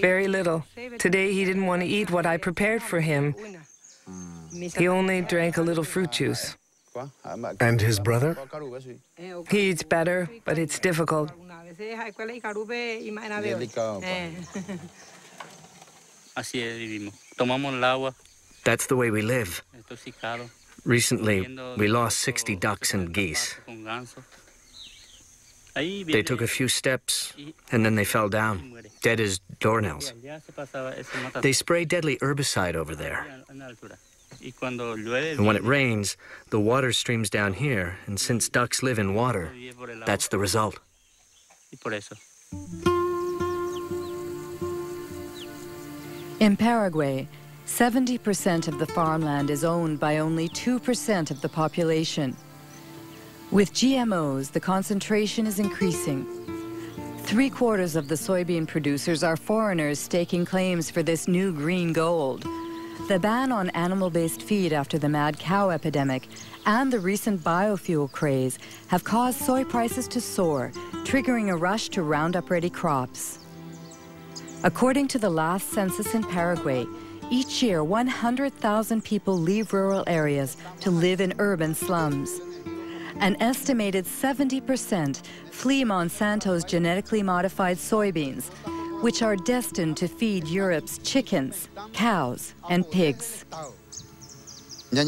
Very little. Today he didn't want to eat what I prepared for him. He only drank a little fruit juice. And his brother? He eats better, but it's difficult. That's the way we live. Recently, we lost 60 ducks and geese. They took a few steps, and then they fell down, dead as doornails. They spray deadly herbicide over there. And when it rains, the water streams down here, and since ducks live in water, that's the result. In Paraguay, 70% of the farmland is owned by only 2% of the population. With GMOs, the concentration is increasing. Three quarters of the soybean producers are foreigners staking claims for this new green gold. The ban on animal-based feed after the mad cow epidemic and the recent biofuel craze have caused soy prices to soar, triggering a rush to Roundup-ready crops. According to the last census in Paraguay, each year 100,000 people leave rural areas to live in urban slums. An estimated 70% flee Monsanto's genetically modified soybeans, which are destined to feed Europe's chickens, cows, and pigs. We are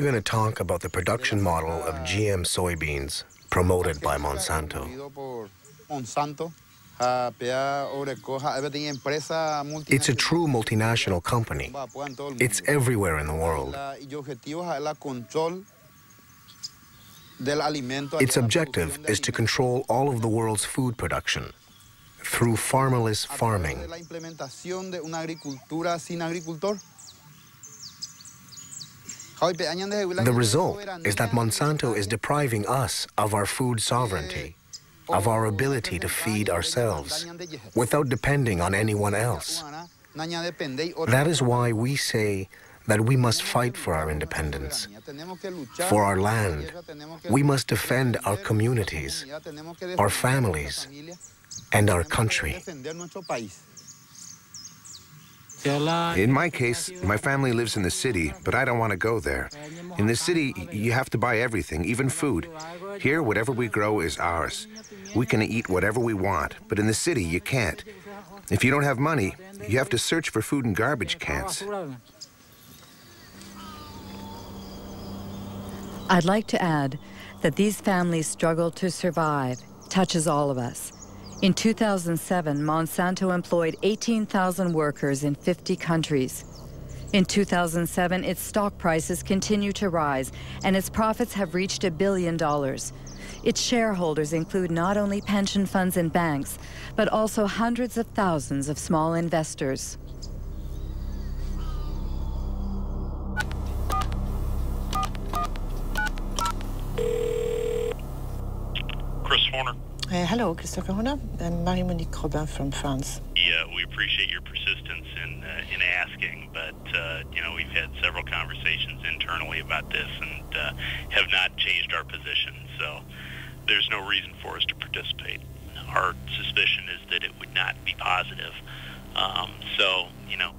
going to talk about the production model of GM soybeans promoted by Monsanto. It's a true multinational company. It's everywhere in the world. Its objective is to control all of the world's food production through farmerless farming. The result is that Monsanto is depriving us of our food sovereignty, of our ability to feed ourselves, without depending on anyone else. That is why we say that we must fight for our independence, for our land. We must defend our communities, our families, and our country. In my case, my family lives in the city, but I don't want to go there. In the city, you have to buy everything, even food. Here, whatever we grow is ours. We can eat whatever we want, but in the city, you can't. If you don't have money, you have to search for food in garbage cans. I'd like to add that these families' struggle to survive touches all of us. In 2007, Monsanto employed 18,000 workers in 50 countries. In 2007, its stock prices continue to rise, and its profits have reached a billion dollars. Its shareholders include not only pension funds and banks, but also hundreds of thousands of small investors. Chris Horner. Uh, hello, Christopher Horner. I'm Marie-Monique Robin from France. Yeah, we appreciate your persistence in uh, in asking, but uh, you know we've had several conversations internally about this and uh, have not changed our position. So there's no reason for us to participate. Our suspicion is that it would not be positive. Um, so you know